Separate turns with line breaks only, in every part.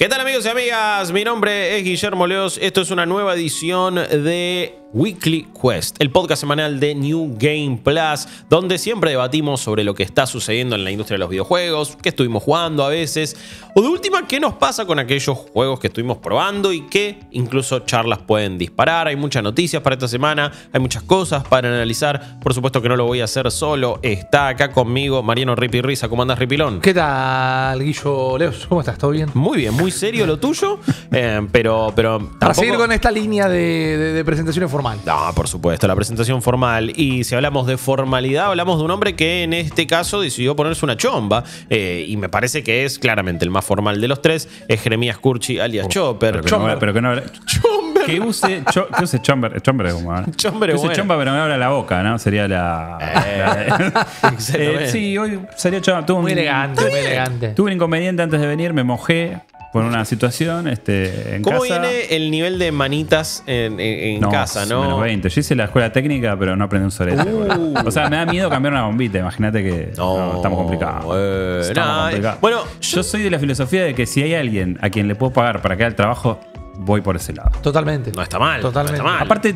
¿Qué tal amigos y amigas? Mi nombre es Guillermo Leos. Esto es una nueva edición de Weekly Quest, el podcast semanal de New Game Plus, donde siempre debatimos sobre lo que está sucediendo en la industria de los videojuegos, qué estuvimos jugando a veces, o de última, qué nos pasa con aquellos juegos que estuvimos probando y qué incluso charlas pueden disparar. Hay muchas noticias para esta semana, hay muchas cosas para analizar. Por supuesto que no lo voy a hacer solo. Está acá conmigo Mariano Ripi Risa. ¿Cómo andas, Ripilón?
¿Qué tal, Guillo Leos? ¿Cómo estás? ¿Todo bien?
Muy bien, muy serio lo tuyo, eh, pero, pero
Para seguir con esta línea de, de- de presentaciones formal.
No, por supuesto, la presentación formal. Y si hablamos de formalidad, hablamos de un hombre que en este caso decidió ponerse una chomba. eh, y me parece que es claramente el más formal de los tres. Es Jeremías Curchi, alias Chopper.
Pero que no, pero que no habla-
Chomber.
que use, cho- que use chomber, chomber es como, ¿no?
Chomber
que
es
use
bueno.
chomba, pero me abra la boca, ¿no? Sería la. Eh, sí, hoy sería chomba. Tuve
Muy
un-
elegante, muy elegante.
Tuve un inconveniente antes de venir, me mojé por una situación este, en
¿Cómo
casa.
viene el nivel de manitas en, en- en
No,
casa, no?
menos 20. Yo hice la escuela técnica, pero no aprendí un sorete.
Uh.
O sea, me da miedo cambiar una bombita. Imagínate que
No,
no, estamos complicados.
eh,
Estamos
nah,
complicados.
bueno,
yo soy de la filosofía de que si hay alguien a quien le puedo pagar para que haga el trabajo, voy por ese lado.
Totalmente.
No está mal.
Totalmente.
No está mal.
Aparte,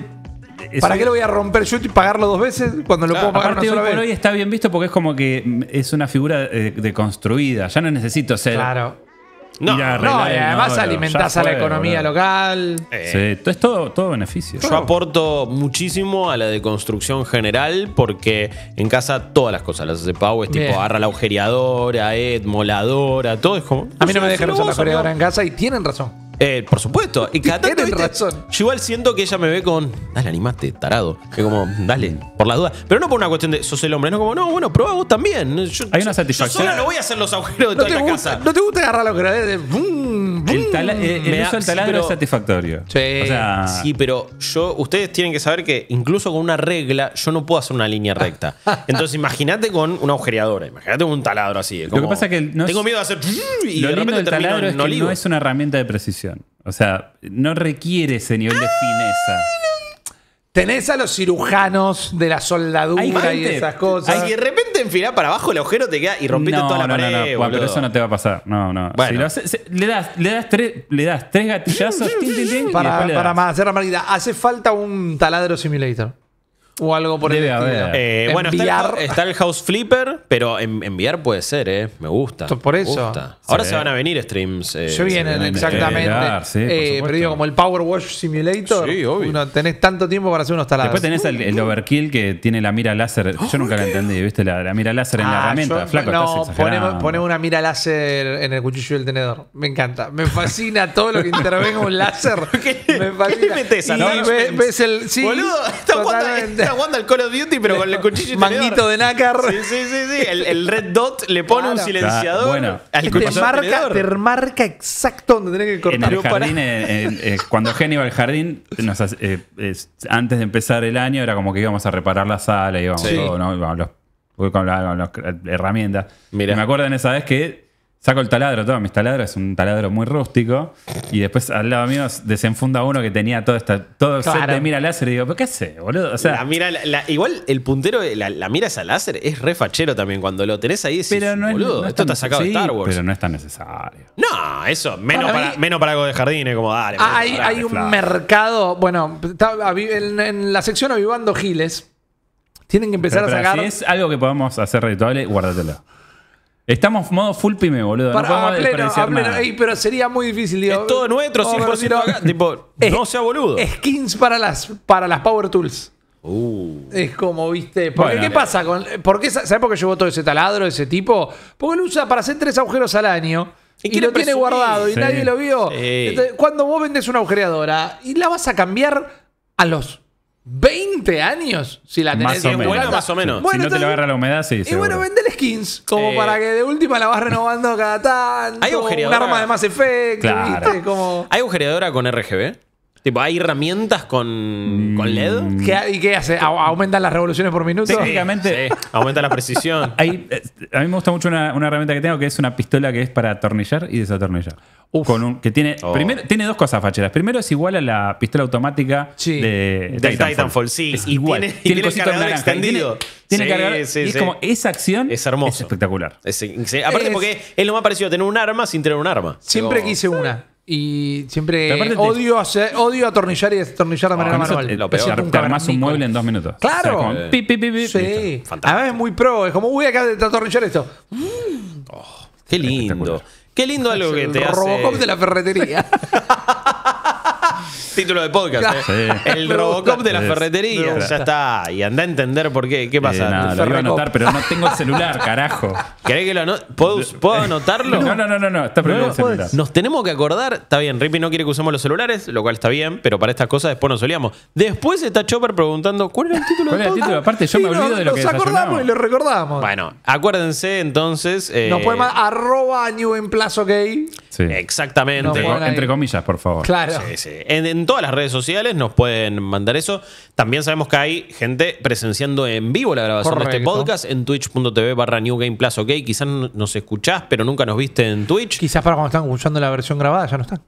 ¿Para qué lo voy a romper yo y pagarlo dos veces cuando lo
Claro,
puedo pagar
Aparte,
una
hoy
sola
por hoy
vez?
está bien visto porque es como que mm, es una figura eh, deconstruida. Ya no necesito ser.
Claro.
No,
No, y además alimentás a la economía local.
Eh,
Sí, es todo, todo beneficio.
Yo aporto muchísimo a la deconstrucción general porque en casa todas las cosas las hace Pau. Es tipo
Bien.
agarra la agujereadora, Ed, moladora, todo es como.
A mí no me dejan usar la
amigo.
en casa y tienen razón.
Eh, por supuesto. Y cada tanto,
Tienen
¿viste?
razón.
Yo igual siento que ella me ve con. Dale, animate, tarado. Que como, dale, por las dudas. Pero no por una cuestión de sos el hombre, no como, no, bueno, probá vos también. Yo,
Hay una
yo-
satisfacción.
Yo sola no voy a hacer los agujeros de
¿No
toda
te,
la
gusta,
casa.
¿No te gusta agarrar la corredora de bum,
El,
bum?
tala- eh, el
Me da-
uso del
sí,
taladro
pero-
es satisfactorio.
Sí.
O sea,
Sí, pero yo, ustedes tienen que saber que incluso con una regla, yo no puedo hacer una línea recta. Entonces, imagínate con una agujereadora, imagínate con un taladro así. es
Lo que pasa que no es-
tengo miedo de hacer y
lo
de
lindo
repente
del
termino
taladro es
en
que
olivo.
no es una herramienta de precisión. O sea, no requiere ese nivel de fineza.
Tenés a los cirujanos de la soldadura
Hay
y
gente-
esas cosas.
Si de repente enfilás para abajo, el agujero te queda y rompiste
no,
toda la
no,
pared.
no, no.
Boludo.
pero eso no te va a pasar. No, no.
Bueno.
Si lo haces- se- le, das, le, das tres, le das tres gatillazos tin, tin, tin, y
para,
después le
para
das.
más hacer la marquita. Hace falta un taladro simulator. O algo por
Debe
el estilo.
haber.
Eh, bueno, está el,
Enviar-
está el House Flipper, pero en- enviar puede ser, ¿eh? Me gusta.
Por
me
eso.
gusta. Ahora
Sí.
se van a venir streams. eh,
Se vienen, exactamente.
claro, sí,
Eh, pero digo, como el Power Wash Simulator,
Sí, obvio.
uno, tenés tanto tiempo para hacer unos taladros.
Después tenés el, el overkill que tiene la mira láser. Yo nunca la entendí, ¿viste? La, la mira láser en la
Ah,
herramienta.
yo-
Flaco,
no,
estás
poneme, poneme una mira láser en el cuchillo y el tenedor. Me encanta. Me fascina todo lo que intervenga un láser. me fascina.
metes a
y
los
ve-
X-Men?
ves el. Sí,
Boludo, está. Está jugando al Call of Duty, pero con el cuchillo
Manguito
tenedor.
de nácar.
Sí, sí, sí, sí. El, el red dot le pone un silenciador
bueno.
al
te marca, te marca exacto donde tenés que
En
cortar.
el
Pero para-
jardín, eh, cuando Eugenio iba al jardín, nos eh, es- antes de empezar el año era como que íbamos a reparar la sala, íbamos
Sí.
todo, ¿no? Íbamos los- voy con, la- las herramientas.
Mira.
Y me acuerdo en esa vez que saco el taladro, todo, mis taladros es un taladro muy rústico, y después al lado mío desenfunda uno que tenía todo, esta, todo el set de mira láser y digo, ¿pero qué hace, boludo? O sea,
la mira, la- la- igual el puntero, de la, la mira esa láser es re fachero también. Cuando lo tenés ahí, decís,
pero no es,
boludo,
no es
esto está sacado
sí,
de Star Wars.
Pero no es tan necesario.
No, eso, menos
Para
para,
mí-
menos para algo de jardines, como dale.
Ah, hay,
dale,
hay un mercado. Bueno, en, en la sección Avivando Giles. Tienen que empezar
Pero,
a sacar.
si es algo que podamos hacer redituable, guárdatelo. Estamos modo full pyme, boludo.
para-
no podemos
a pleno, a pleno.
nada.
Ey, pero sería muy difícil. Digo,
Es todo nuestro,
vamos a ver,
100% acá. Tipo,
Es-
no sea boludo.
Skins para las, para las Power Tools.
Uh.
Es como, viste. Porque,
Bueno.
¿qué pasa con.? ¿por qué, ¿Sabes por qué llevó todo ese taladro, ese tipo? Porque lo usa para hacer tres agujeros al año.
Y
Y, lo tiene guardado y
Sí.
nadie lo vio.
Sí.
Entonces, cuando vos vendes una agujereadora y la vas a cambiar a los 20 años, si la tenés
Más o menos.
guardada.
Más o menos.
si
Bueno,
no te lo agarra la humedad, sí.
Y
seguro.
bueno, vendele skins, como
Eh,
para que de última la vas renovando cada tanto.
¿Hay
un
agujereadora?
arma de más efecto,
Claro.
¿viste? Como...
¿Hay agujereadora con RGB? Tipo, ¿hay herramientas con, con LED?
¿Qué- ¿Y qué hace? ¿Au- ¿Aumentan las revoluciones por minuto?
Técnicamente-
Sí, aumenta la precisión.
Hay, eh, a mí me gusta mucho una, una herramienta que tengo que es una pistola que es para atornillar y desatornillar. Con un, que tiene,
Oh.
primero, tiene dos cosas facheras. Primero es igual a la pistola automática
Sí.
de
Del Titanfall, sí.
Es
Y
igual.
tiene- y tiene
el cosito
cargador
naranja. y
extendido.
Tiene, tiene
Sí,
cargador.
sí,
y es
sí.
como esa acción
Es hermoso.
es espectacular.
Es- es- aparte
Es-
porque es lo más parecido a tener un arma sin tener un arma.
Siempre
Digo,
quise una. Y siempre
te-
odio, hacer, odio atornillar y desatornillar de manera
Con eso
manual.
te,
lo peor.
siento
te armás un mueble en dos minutos.
Claro.
O sea, como pi, pi, pi, pi, listo.
Sí.
Fantástico.
Además es muy pro. Es como voy acá a atornillar esto.
Qué lindo. Qué lindo algo que
el
te
Robocop
hace.
de la ferretería.
Título de podcast. ¿eh?
Sí.
El Robocop de la ferretería. Ya está. Y anda a entender por qué. ¿Qué
Eh,
pasa?
nada, lo iba a anotar, pero no tengo el celular, carajo.
¿Querés que lo anote? ¿Puedo, ¿puedo anotarlo?
No, no, no, no, no, está prohibido
No,
el celular.
Nos tenemos que acordar, está bien, Rippy no quiere que usemos los celulares, lo cual está bien, pero para estas cosas después nos olvidamos. Después está Chopper preguntando, ¿cuál era el título
¿Cuál era el
podcast?
título? Aparte, yo
Sí,
me olvido
nos-
de lo que
Nos acordamos y lo recordamos.
Bueno, acuérdense entonces. eh,
Nos puede más arroba new en plazo, ok.
Sí.
Exactamente.
No,
Entre, comillas, por favor.
Claro.
Sí, sí. En, en todas las redes sociales nos pueden mandar eso. También sabemos que hay gente presenciando en vivo la grabación de este podcast en twitch.tv barra New Game Plus, ok. Quizás no- nos escuchás, pero nunca nos viste en Twitch.
Quizás para cuando están escuchando la versión grabada ya no están.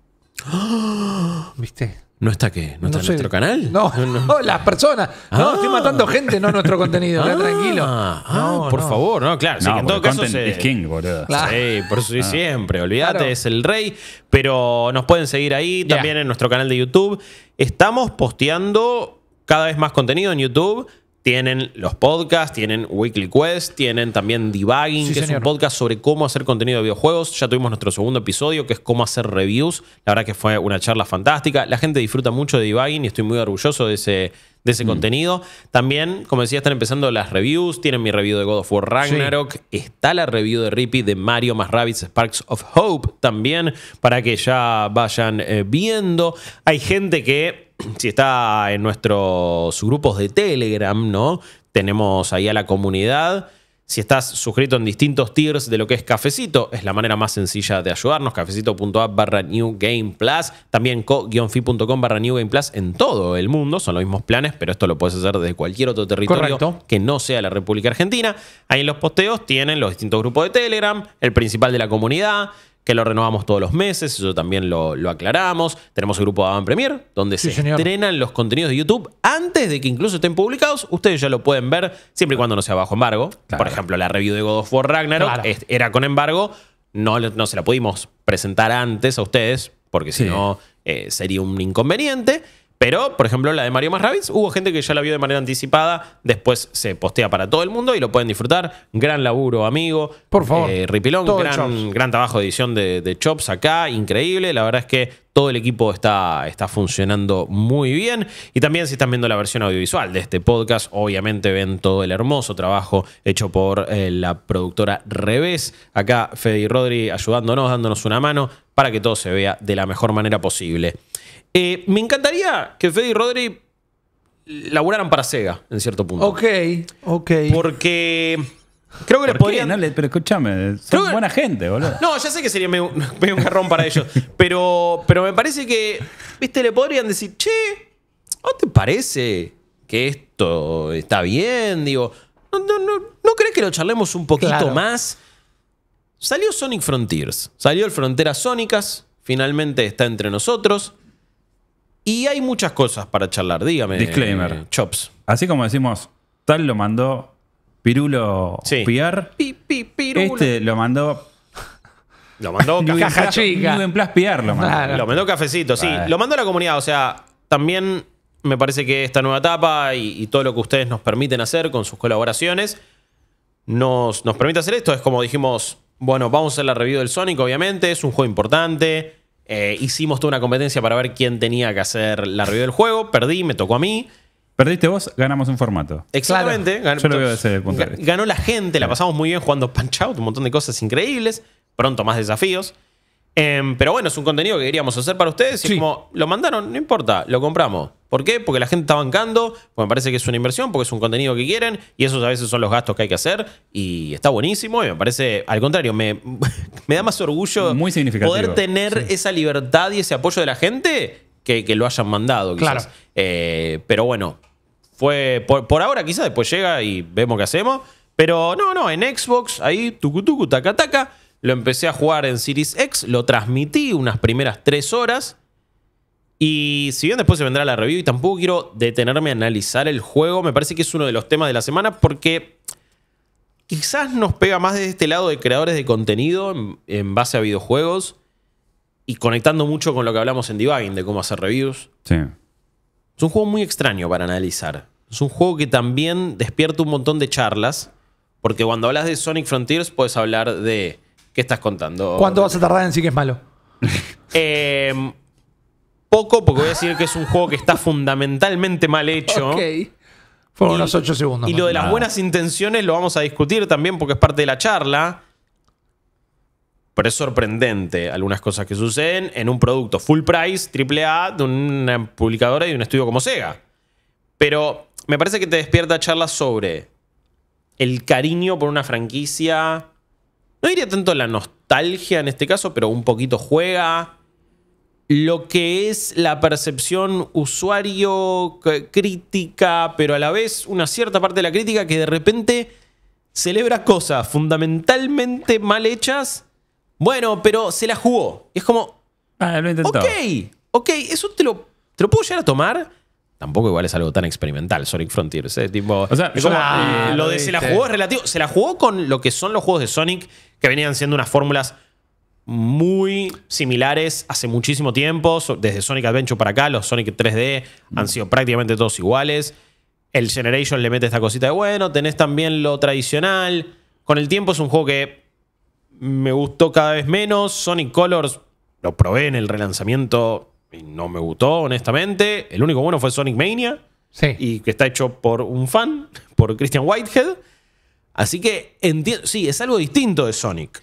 ¿Viste?
¿No está qué? ¿No está en
sé.
nuestro canal?
No, no, las personas. No,
Ah.
estoy matando gente, no nuestro contenido.
Ah,
tranquilo.
ah,
No,
por
no.
favor, no, claro. sí,
No,
en todo caso se-
is king, boludo.
Claro.
Sí, por eso sí, siempre. Olvídate,
Claro.
es el rey. Pero nos pueden seguir ahí también en nuestro canal de YouTube. Estamos posteando cada vez más contenido en YouTube. Tienen los podcasts, tienen Weekly Quest, tienen también Debugging,
Sí,
que es un podcast sobre cómo hacer contenido de videojuegos. Ya tuvimos nuestro segundo episodio, que es cómo hacer reviews. La verdad que fue una charla fantástica. La gente disfruta mucho de Debugging y estoy muy orgulloso de ese, de ese contenido. También, como decía, están empezando las reviews. Tienen mi review de God of War Ragnarok. Está la review de Rippy de Mario más Rabbids Sparks of Hope también, para que ya vayan eh, viendo. Hay gente que, si está en nuestros grupos de Telegram, ¿no? Tenemos ahí a la comunidad. Si estás suscrito en distintos tiers de lo que es Cafecito, es la manera más sencilla de ayudarnos. Cafecito.app barra New Game Plus. También co-fi.com barra New Game Plus en todo el mundo. Son los mismos planes, pero esto lo puedes hacer desde cualquier otro territorio
Correcto.
que no sea la República Argentina. Ahí en los posteos tienen los distintos grupos de Telegram, el principal de la comunidad, que lo renovamos todos los meses, eso también lo, lo aclaramos. Tenemos el grupo de Avant Premier, donde
Sí,
se
señor.
estrenan los contenidos de YouTube antes de que incluso estén publicados. Ustedes ya lo pueden ver siempre y cuando no sea bajo embargo.
Claro.
Por ejemplo, la review de God of War Ragnarok
Claro.
era con embargo. No, no se la pudimos presentar antes a ustedes, porque si no eh, sería un inconveniente. Pero, por ejemplo, la de Mario más Rabbids, hubo gente que ya la vio de manera anticipada. Después se postea para todo el mundo y lo pueden disfrutar. Gran laburo, amigo.
Por favor.
Eh, Ripilón, gran, gran trabajo de edición de, de Chops acá. Increíble. La verdad es que todo el equipo está, está funcionando muy bien. Y también si están viendo la versión audiovisual de este podcast, obviamente ven todo el hermoso trabajo hecho por eh, la productora Revés. Acá Fede y Rodri ayudándonos, dándonos una mano para que todo se vea de la mejor manera posible. Eh, me encantaría que Fede y Rodri laburaran para Sega, en cierto punto.
Ok, ok.
Porque creo que les podrían...
No le- pero escúchame, son
que-
buena gente, boludo.
No, ya sé que sería medio, medio un garrón para ellos. Pero, pero me parece que, viste, le podrían decir, che, ¿no te parece que esto está bien? Digo, ¿no, no, no, ¿no crees que lo charlemos un poquito
Claro.
más? Salió Sonic Frontiers, salió el Fronteras Sónicas, finalmente está entre nosotros. Y hay muchas cosas para charlar, dígame.
Disclaimer.
eh, Chops.
Así como decimos, tal lo mandó Pirulo
Sí.
PR,
Pi, pi, pirula.
este lo mandó
Lo mandó
Caja chica.
Plus lo mandó.
Claro.
Lo mandó cafecito, sí.
Vale.
Lo mandó a la comunidad. O sea, también me parece que esta nueva etapa y, y todo lo que ustedes nos permiten hacer con sus colaboraciones nos, nos permite hacer esto. Es como dijimos, bueno, vamos a hacer la review del Sonic, obviamente. Es un juego importante. Eh, hicimos toda una competencia para ver quién tenía que hacer la review del juego. Perdí, me tocó a mí.
Perdiste vos, ganamos un formato.
Exactamente. Ganó,
Yo lo veo desde el punto de
ga-
vista.
ganó la gente, la pasamos muy bien jugando Punch Out, un montón de cosas increíbles. Pronto más desafíos. Em, pero bueno, es un contenido que queríamos hacer para ustedes. Y
Sí.
como, lo mandaron, no importa, lo compramos. ¿Por qué? Porque la gente está bancando, porque me parece que es una inversión, porque es un contenido que quieren, y esos a veces son los gastos que hay que hacer, y está buenísimo, y me parece, al contrario, me, me da más orgullo
Muy significativo,
poder tener
sí.
esa libertad y ese apoyo de la gente que, que lo hayan mandado. quizás.
Claro.
Eh, pero bueno, fue por, por ahora quizás después llega y vemos qué hacemos. Pero no, no, en Xbox, ahí, tucu tucu, taca taca, lo empecé a jugar en Series X, lo transmití unas primeras tres horas. Y si bien después se vendrá la review y tampoco quiero detenerme a analizar el juego, me parece que es uno de los temas de la semana porque quizás nos pega más de este lado de creadores de contenido en, en base a videojuegos y conectando mucho con lo que hablamos en Debugging de cómo hacer reviews.
Sí.
Es un juego muy extraño para analizar. Es un juego que también despierta un montón de charlas porque cuando hablas de Sonic Frontiers puedes hablar de... ¿Qué estás contando?
¿Cuánto vas a tardar en decir que es malo?
Eh, poco, porque voy a decir que es un juego que está fundamentalmente mal hecho.
Ok. Fueron
Y-
unos 8 segundos.
Y lo de las buenas intenciones lo vamos a discutir también porque es parte de la charla. Pero es sorprendente algunas cosas que suceden en un producto full price, AAA, de una publicadora y de un estudio como Sega. Pero me parece que te despierta charlas sobre el cariño por una franquicia. No diría tanto la nostalgia en este caso, pero un poquito juega. Lo que es la percepción usuario crítica, pero a la vez una cierta parte de la crítica que de repente celebra cosas fundamentalmente mal hechas. Bueno, pero se la jugó. Y es como,
Ah, lo intentó.
Ok, ok, eso te lo, te lo puedo llegar a tomar. Tampoco igual es algo tan experimental, Sonic Frontiers. ¿eh? Tipo,
O sea,
es como, eh, lo de se la jugó es relativo. Se la jugó con lo que son los juegos de Sonic, que venían siendo unas fórmulas muy similares hace muchísimo tiempo. Desde Sonic Adventure para acá, los Sonic 3D han sido prácticamente todos iguales. El Generation le mete esta cosita de bueno, tenés también lo tradicional. Con el tiempo es un juego que me gustó cada vez menos. Sonic Colors lo probé en el relanzamiento y no me gustó, honestamente. El único bueno fue Sonic Mania
Sí.
y que está hecho por un fan, por Christian Whitehead. Así que entiendo, sí, es algo distinto de Sonic.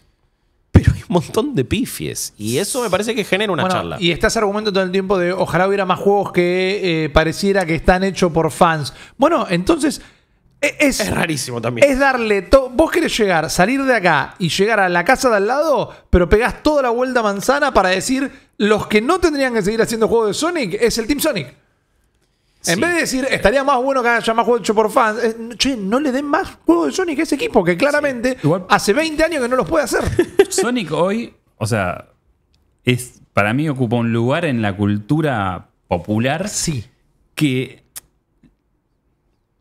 Pero hay un montón de pifies. Y eso me parece que genera una
Bueno,
charla.
Y está ese argumento todo el tiempo de ojalá hubiera más juegos que eh, pareciera que están hechos por fans. Bueno, entonces e- es,
Es rarísimo también.
es darle. Vos querés llegar, salir de acá y llegar a la casa de al lado, pero pegás toda la vuelta manzana para decir los que no tendrían que seguir haciendo juegos de Sonic es el Team Sonic. En
Sí.
vez de decir, estaría más bueno que haya más juegos hechos por fans, eh, che, no le den más juegos de Sonic a ese equipo, que claramente hace 20 años que no los puede hacer.
Sonic hoy, o sea, es para mí ocupa un lugar en la cultura popular
sí.
que.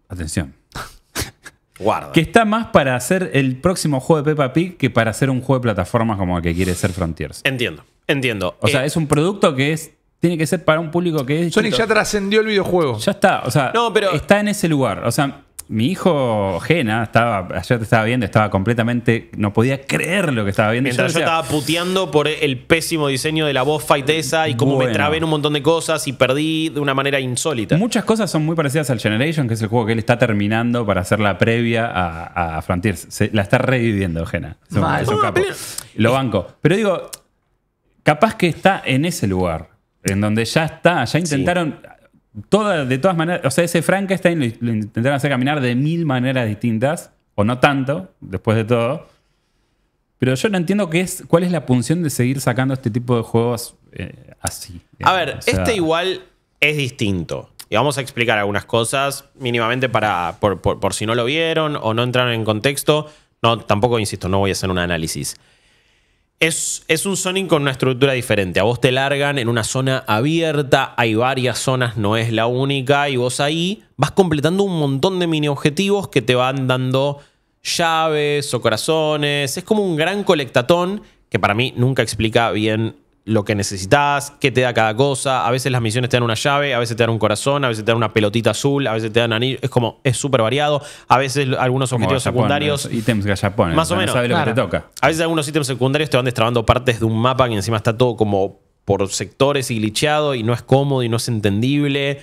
Atención.
Guarda.
Que está más para hacer el próximo juego de Peppa Pig que para hacer un juego de plataformas como el que quiere ser Frontiers.
Entiendo, entiendo.
O sea,
Eh,
es un producto que es tiene que ser para un público que es.
Sonic ya trascendió el videojuego.
Ya está, o sea,
No, pero-
está en ese lugar. O sea, mi hijo Gena estaba, ayer te estaba viendo, estaba completamente, no podía creer lo que estaba viendo.
Mientras yo
decía,
estaba puteando por el pésimo diseño de la voz fight esa y cómo me trabé en un montón de cosas y perdí de una manera insólita.
Muchas cosas son muy parecidas al Generation, que es el juego que él está terminando para hacer la previa a, a Frontiers. Se- la está reviviendo, Gena. Es un,
Mal.
es un
No,
capo.
pero-
Lo banco. Pero digo, capaz que está en ese lugar, en donde ya está, ya intentaron. toda- de todas maneras, o sea, ese Frankenstein lo, lo intentaron hacer caminar de mil maneras distintas, o no tanto, después de todo. Pero yo no entiendo qué es, cuál es la función de seguir sacando este tipo de juegos eh, así.
A ver,
O sea,
este igual es distinto. Y vamos a explicar algunas cosas mínimamente para, por, por- por si no lo vieron o no entraron en contexto. No, tampoco, insisto, no voy a hacer un análisis. Es, es un Sonic con una estructura diferente. A vos te largan en una zona abierta, hay varias zonas, no es la única, y vos ahí vas completando un montón de mini objetivos que te van dando llaves o corazones. Es como un gran colectatón que para mí nunca explica bien lo que necesitas, qué te da cada cosa. A veces las misiones te dan una llave, a veces te dan un corazón, a veces te dan una pelotita azul, a veces te dan anillo. Es como, es súper variado. A veces algunos objetivos secundarios
ítems gallapón,
Más o
no
menos,
sabes lo que
claro.
te toca.
a veces algunos ítems secundarios te van destrabando partes de un mapa que encima está todo como por sectores y glitcheado y no es cómodo y no es entendible.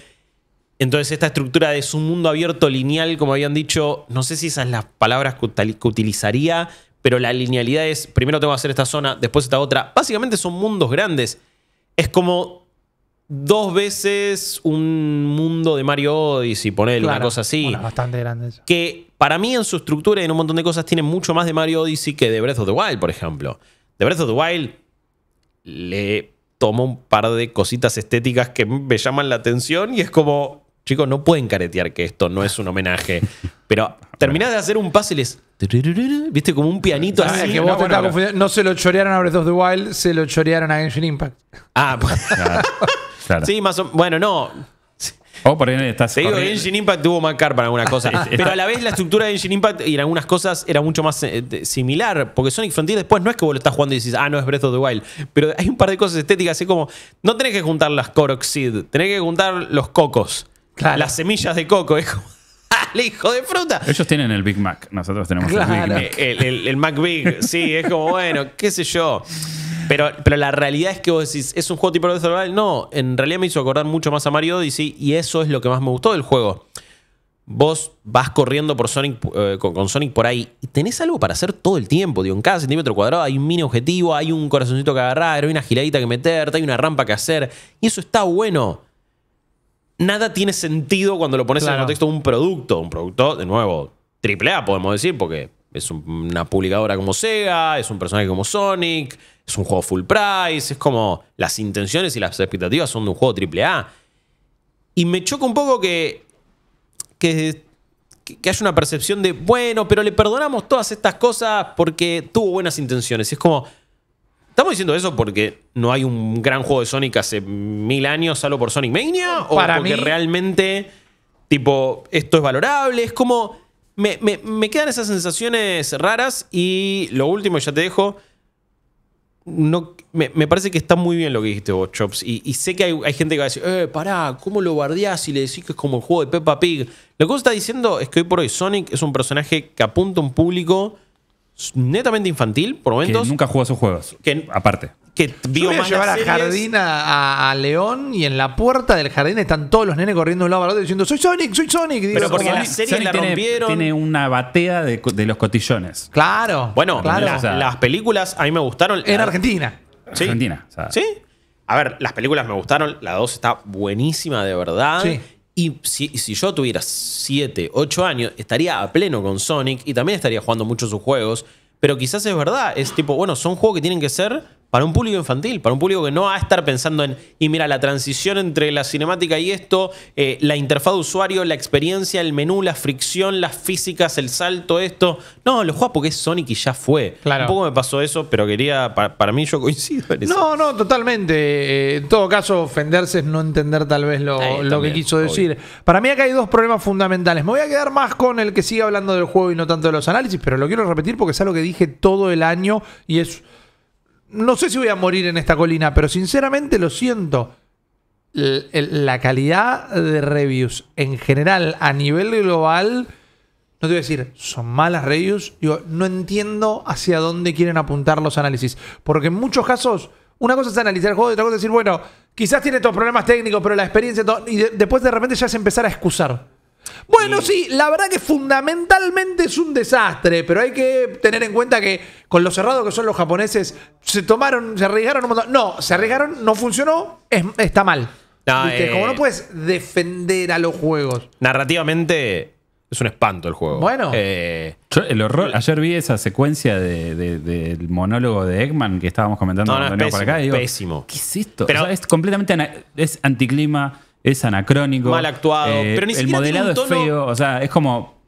Entonces esta estructura de es un mundo abierto lineal, como habían dicho, no sé si esas son las palabras que utilizaría, pero la linealidad es, primero tengo que hacer esta zona, después esta otra. Básicamente son mundos grandes. Es como dos veces un mundo de Mario Odyssey, ponerle una cosa así
Bueno, bastante grande eso.
que para mí en su estructura y en un montón de cosas tiene mucho más de Mario Odyssey que de Breath of the Wild, por ejemplo. De Breath of the Wild le toma un par de cositas estéticas que me llaman la atención y es como, chicos, no pueden caretear que esto no es un homenaje. Pero terminás de hacer un puzzle y es, viste, como un pianito
Ah,
así.
es que vos
No,
te
bueno,
estás confundiendo. No se lo chorearon a Breath of the Wild, se lo chorearon a Genshin Impact.
Ah, pues,
Claro. Claro.
sí, más o Bueno, no.
O por ahí estás
Te digo,
corriendo-
Genshin Impact tuvo más para algunas cosas. pero a la vez la estructura de Genshin Impact y en algunas cosas era mucho más eh, similar. Porque Sonic Frontier después no es que vos lo estás jugando y dices, ah, no es Breath of the Wild. Pero hay un par de cosas estéticas, así como, no tenés que juntar las Seed, tenés que juntar los cocos.
Claro.
Las semillas de coco. Es como, ¡ah, el hijo de fruta!
Ellos tienen el Big Mac, nosotros tenemos
Claro.
el Big Mac.
El, el, el MacBig, sí, es como, bueno, qué sé yo. Pero, pero la realidad es que vos decís, ¿es un juego tipo Breath of? No, en realidad me hizo acordar mucho más a Mario Odyssey y eso es lo que más me gustó del juego. Vos vas corriendo por Sonic, eh, con, con Sonic por ahí y tenés algo para hacer todo el tiempo. Digo, en cada centímetro cuadrado hay un mini objetivo, hay un corazoncito que agarrar, hay una giradita que meterte, hay una rampa que hacer. Y eso está bueno. Nada tiene sentido cuando lo pones en el contexto de un producto. Un producto, de nuevo, triple A, podemos decir, porque es un- una publicadora como Sega, es un personaje como Sonic, es un juego full price, es como las intenciones y las expectativas son de un juego triple A. Y me choca un poco que, que, que haya una percepción de, bueno, pero le perdonamos todas estas cosas porque tuvo buenas intenciones. Y es como, ¿estamos diciendo eso porque no hay un gran juego de Sonic hace mil años, salvo por Sonic Mania? ¿O
Para
porque
mí-
realmente, tipo, esto es valorable? Es como, me, me- me quedan esas sensaciones raras y lo último, ya te dejo, no, me, me parece que está muy bien lo que dijiste vos, Chops. Y, y sé que hay, hay gente que va a decir, eh, pará, ¿cómo lo bardeás y le decís que es como el juego de Peppa Pig? Lo que vos estás diciendo es que hoy por hoy Sonic es un personaje que apunta a un público netamente infantil, por
Que
momentos,
nunca jugó sus juegos.
Que-
Aparte.
que vio
voy a
más
llevar a jardín a, a- a León y en la puerta del jardín están todos los nenes corriendo de un lado para otro diciendo soy Sonic, soy Sonic. Digo,
Pero porque
como-
la serie la
tiene,
rompieron.
tiene una batea de, los cotillones.
Claro.
Bueno,
claro.
las,
O sea-
las películas a mí me gustaron.
en
La-
Argentina.
Sí.
Argentina. o sea,
¿Sí? A ver, las películas me gustaron. La 2 está buenísima, de verdad.
Sí.
Y si, yo tuviera 7, 8 años, estaría a pleno con Sonic y también estaría jugando mucho sus juegos. Pero quizás es verdad. Es tipo, bueno, son juegos que tienen que ser para un público infantil, para un público que no va a estar pensando en, y mira, la transición entre la cinemática y esto, eh, la interfaz de usuario, la experiencia, el menú, la fricción, las físicas, el salto, esto. No, lo juegas porque es Sonic y ya fue.
Claro.
Un poco me pasó eso, pero quería, para, para mí yo coincido en eso.
No, no, totalmente. Eh, En todo caso, ofenderse es no entender tal vez lo,
Eh,
lo que quiso
obvio.
decir. Para mí acá hay dos problemas fundamentales. Me voy a quedar más con el que sigue hablando del juego y no tanto de los análisis, pero lo quiero repetir porque es algo que dije todo el año y es... No sé si voy a morir en esta colina, pero sinceramente lo siento. La calidad de reviews en general a nivel global, no te voy a decir, son malas reviews. Digo, no entiendo hacia dónde quieren apuntar los análisis. Porque en muchos casos, una cosa es analizar el juego y otra cosa es decir, bueno, quizás tiene estos problemas técnicos, pero la experiencia. y de- después de repente ya es empezar a excusar. Bueno, sí, la verdad que fundamentalmente es un desastre, pero hay que tener en cuenta que con lo cerrado que son los japoneses, se tomaron, se arriesgaron un montón. No, se arriesgaron, no funcionó, es- está mal.
No,
¿Viste?
eh,
Como no puedes defender a los juegos.
Narrativamente es un espanto el juego.
Bueno.
Eh,
Yo, el horror, ayer vi esa secuencia de- de- del monólogo de Eggman que estábamos comentando
No, no,
cuando
es
acá. y
pésimo,
digo,
pésimo.
¿Qué es esto?
Pero-
O sea, es completamente es anticlima, es anacrónico.
Mal actuado, pero ni
el
siquiera tiene
modelado
un tono-
es feo. O sea, es como.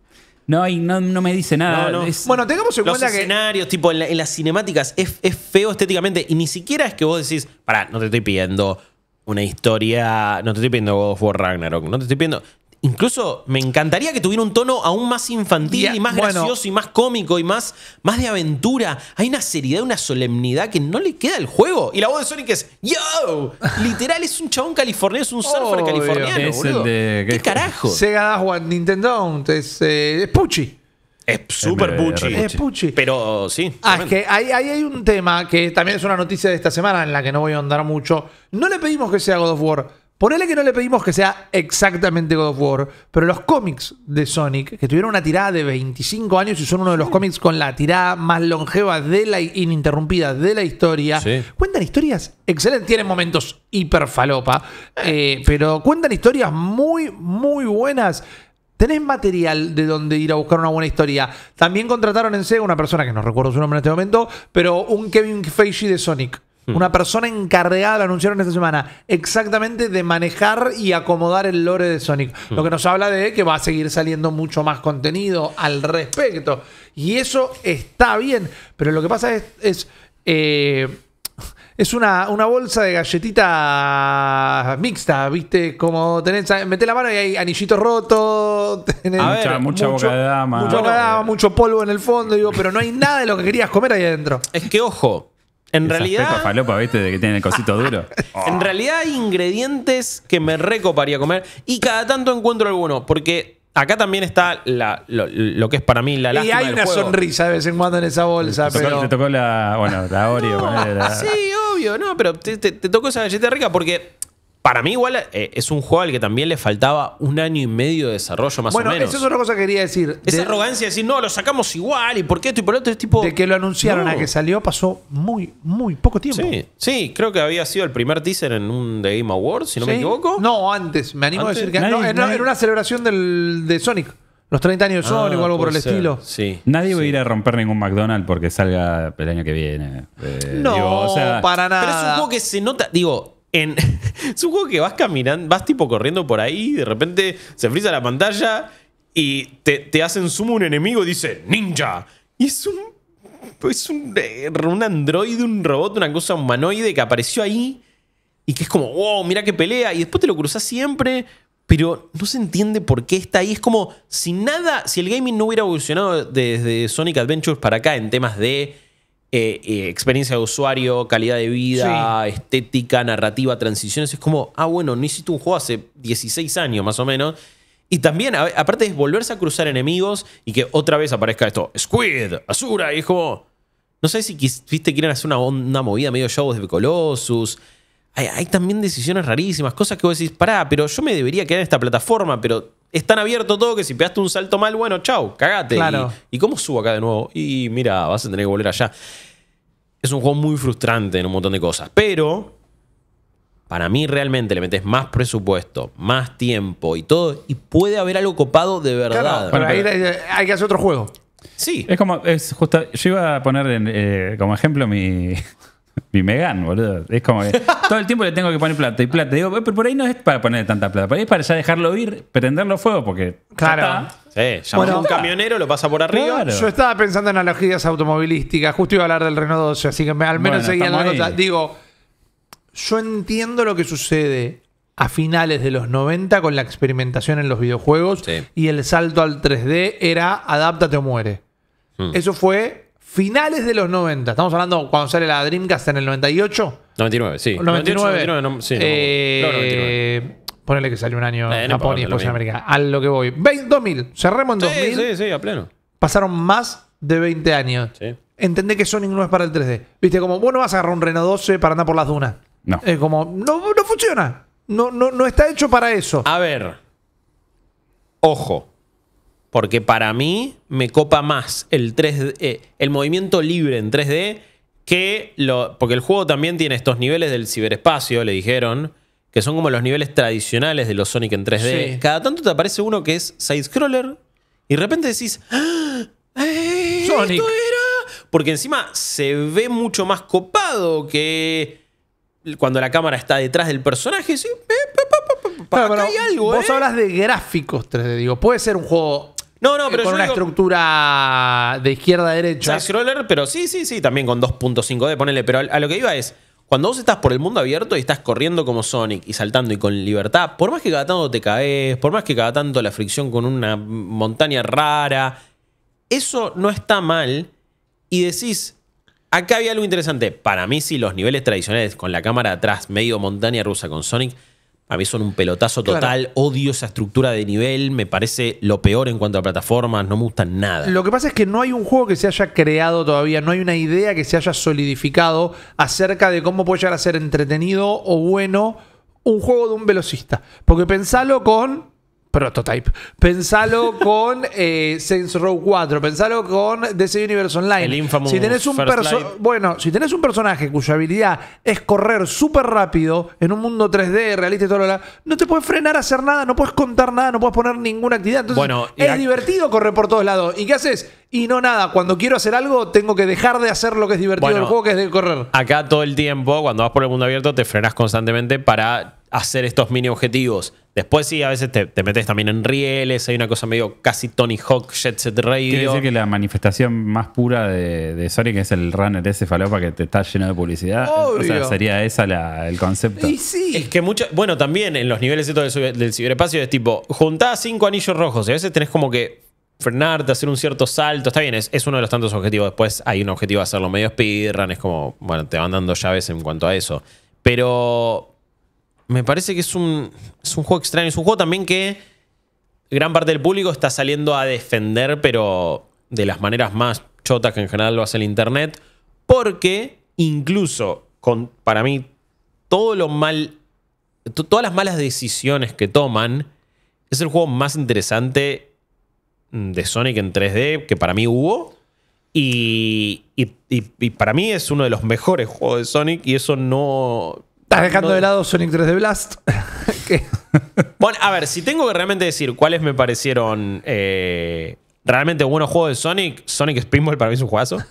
No, hay, no, no me dice nada.
No, no.
es-
Bueno, tengamos en
los
cuenta que.
escenarios, tipo en, la- en las cinemáticas, es, es feo estéticamente. Y ni siquiera es que vos decís, pará, no te estoy pidiendo una historia, no te estoy pidiendo God of War Ragnarok, no te estoy pidiendo. Incluso me encantaría que tuviera un tono aún más infantil y más
bueno.
gracioso y más cómico y más, más de aventura. Hay una seriedad, una solemnidad que no le queda al juego. Y la voz de Sonic es ¡Yo! Literal, es un chabón californiano, es un surfer
Obvio.
californiano.
Es el
boludo.
de-
¿Qué
¿qué-
carajo?
Sega das One, Nintendo es, eh, es Pucci.
Es súper puchi.
Es Pucci.
Pero sí.
Ah, es que ahí, ahí hay un tema que también es una noticia de esta semana en la que no voy a andar mucho. No le pedimos que sea God of War. Ponele que no le pedimos que sea exactamente God of War, pero los cómics de Sonic, que tuvieron una tirada de 25 años y son uno de los cómics con la tirada más longeva de la ininterrumpida de la historia,
Sí.
cuentan historias excelentes. Tienen momentos hiper falopa, eh, pero cuentan historias muy, muy buenas. Tenés material de donde ir a buscar una buena historia. También contrataron en Sega una persona que no recuerdo su nombre en este momento, pero un Kevin Feige de Sonic. Una persona encargada, lo anunciaron esta semana, exactamente de manejar y acomodar el lore de Sonic. Lo que nos habla de que va a seguir saliendo mucho más contenido al respecto. Y eso está bien. Pero lo que pasa es. es, eh, es una, una bolsa de galletitas mixta, ¿viste? Como tenés, metés la mano y hay anillito roto, tenés
A
Mucha,
ver,
mucha boca de dama.
mucho, dama, mucho polvo en el fondo, digo, pero no hay nada de lo que querías comer ahí adentro.
Es que, ojo, en
Esa
realidad.
falopa, ¿viste? De que tiene el cosito duro.
En realidad hay ingredientes que me recoparía comer y cada tanto encuentro alguno, porque acá también está la- lo, lo que es para mí la
Y
lástima
hay
del
una
juego.
sonrisa de vez en cuando en esa bolsa,
Te tocó,
pero.
te tocó la. Bueno, la Oreo. la-
Sí, obvio, no, pero te, te- te tocó esa galleta rica porque para mí igual eh, es un juego al que también le faltaba un año y medio de desarrollo más
Bueno,
o menos.
eso es otra cosa que quería decir.
Esa
De-
arrogancia de decir, no, lo sacamos igual y por qué esto y por otro es tipo...
de que lo anunciaron
No.
a que salió pasó muy, muy poco tiempo.
Sí, sí, creo que había sido el primer teaser en un The Game Awards, si no me equivoco.
No, antes. Me animo
¿Antes?
a decir que
Nadie-
no, en,
nadie-
en una celebración del, de Sonic. Los 30 años de
Ah,
Sonic o algo por el
ser,
estilo.
Sí.
Nadie va a ir a romper ningún McDonald's porque salga el año que viene. Eh,
No,
digo, o sea,
para
Pero es un
nada.
juego que se nota, digo, en, es un juego que vas caminando, vas tipo corriendo por ahí, de repente se frisa la pantalla y te, te hacen zoom un enemigo y dice ninja. Y es un, es un, eh, un androide, un robot, una cosa humanoide que apareció ahí y que es como, wow, mira qué pelea. Y después te lo cruzas siempre, pero no se entiende por qué está ahí. Es como si nada, si el gaming no hubiera evolucionado desde Sonic Adventures para acá en temas de eh, eh, experiencia de usuario, calidad de vida, estética, narrativa, transiciones. Es como, ah, bueno, no hiciste un juego hace 16 años más o menos. Y también, a- aparte es volverse a cruzar enemigos y que otra vez aparezca esto, Squid, Azura, y es como... No sé si quis- viste quieren hacer una, una movida medio show de Colossus. Hay, hay también decisiones rarísimas, cosas que vos decís, pará, pero yo me debería quedar en esta plataforma, pero es tan abierto todo que si pegaste un salto mal, bueno, chau, cagate.
Claro.
¿Y, ¿y cómo subo acá de nuevo? Y mira, vas a tener que volver allá. Es un juego muy frustrante en un montón de cosas, pero para mí realmente le metes más presupuesto, más tiempo y todo, y puede haber algo copado de verdad.
Claro, pero ahí hay, hay que hacer otro juego.
Sí.
Es como, es justo, yo iba a poner en, eh, como ejemplo mi, mi Megan, boludo. Es como que todo el tiempo le tengo que poner plata y plata. Digo, "Eh, pero por ahí no es para poner tanta plata, por ahí es para ya dejarlo ir, prenderlo fuego, porque.
Claro.
Sí, llama
Bueno,
a un camionero, lo pasa por arriba.
Claro.
Yo estaba pensando en analogías automovilísticas. Justo iba a hablar del Renault 12, así que me- al menos
Bueno,
seguía la
ahí.
Digo, yo entiendo lo que sucede a finales de los 90 con la experimentación en los videojuegos
Sí.
y el salto al 3D era adáptate o muere.
Hmm.
Eso fue finales de los 90. Estamos hablando cuando sale la Dreamcast en el 98.
99, sí.
99.
99, no, sí, no.
Eh,
que 99.
ponele que salió un año
Eh,
en
no
Japón y después en. América. A lo que voy. 20 2000. Cerremos en 2000.
Sí, sí, sí, a pleno.
Pasaron más de 20 años.
Sí.
Entendé que Sonic no es para el 3D. Viste, como vos no vas a agarrar un Renault 12 para andar por las dunas.
No.
Es como, no, no funciona. No, no, no está hecho para eso.
A ver. Ojo. Porque para mí me copa más el 3D, eh, el movimiento libre en 3D que lo. Porque el juego también tiene estos niveles del ciberespacio, le dijeron. Que son como los niveles tradicionales de los Sonic en 3D.
Sí.
Cada tanto te aparece uno que es side-scroller. Y de repente decís. ¡Ah! ¡Eh,
Sonic.
¿Esto era? Porque encima se ve mucho más copado que cuando la cámara está detrás del personaje. Sí, eh, pa, pa, pa,
Claro,
acá hay algo,
vos
¿eh?
hablas de gráficos 3D, digo. Puede ser un juego
No, no,
eh,
pero
con
yo
una
digo
estructura de izquierda a derecha.
side-scroller, pero sí, sí, sí, también con 2.5D, ponele. Pero a a lo que iba es, cuando vos estás por el mundo abierto y estás corriendo como Sonic y saltando y con libertad, por más que cada tanto te caes, por más que cada tanto la fricción con una montaña rara, eso no está mal. Y decís, acá había algo interesante. Para mí, sí, los niveles tradicionales con la cámara atrás, medio montaña rusa con Sonic, a mí son un pelotazo
Claro.
total. Odio esa estructura de nivel. Me parece lo peor en cuanto a plataformas. No me gustan nada.
Lo que pasa es que no hay un juego que se haya creado todavía, no hay una idea que se haya solidificado acerca de cómo puede llegar a ser entretenido o bueno un juego de un velocista. Porque pensalo con Prototype. Pensalo con eh, Saints Row 4. Pensalo con DC Universe Online.
El Infamous
si tenés un perso-. Bueno, si tenés un personaje cuya habilidad es correr súper rápido en un mundo 3D, realista y todo lo demás, no te puedes frenar a hacer nada, no puedes contar nada, no puedes poner ninguna actividad. Entonces,
Bueno,
es divertido correr por todos lados. ¿Y qué haces? Y no nada. Cuando quiero hacer algo, tengo que dejar de hacer lo que es divertido
Bueno.
del juego, que es de correr.
Acá todo el tiempo, cuando vas por el mundo abierto, te frenas constantemente para hacer estos mini objetivos. Después sí, a veces te, te metes también en rieles, hay una cosa medio casi Tony Hawk, Jet Set
Quiere
Radio.
decir que la manifestación más pura de, de Sonic es el runner ese falopa que te está lleno de publicidad. O sea,
Obvio.
sería esa la- el concepto.
Y sí.
Es que mucho, bueno, también en los niveles estos del, del ciberespacio es tipo, juntás cinco anillos rojos y a veces tenés como que frenarte, hacer un cierto salto. Está bien, es, es uno de los tantos objetivos. Después hay un objetivo de hacerlo medio speedrun, es como, bueno, te van dando llaves en cuanto a eso. Pero me parece que es un, es un juego extraño. Es un juego también que gran parte del público está saliendo a defender, pero de las maneras más chotas que en general lo hace el internet. Porque incluso con, para mí, todo lo mal. to- Todas las malas decisiones que toman. Es el juego más interesante mm, de Sonic en 3D que para mí hubo. Y, y- y- y para mí es uno de los mejores juegos de Sonic. Y eso no.
Estás dejando
no-
de lado Sonic 3D Blast. que-
Bueno, a ver, si tengo que realmente decir cuáles me parecieron eh, realmente buenos juegos de Sonic, Sonic Spinball para mí es un juegazo.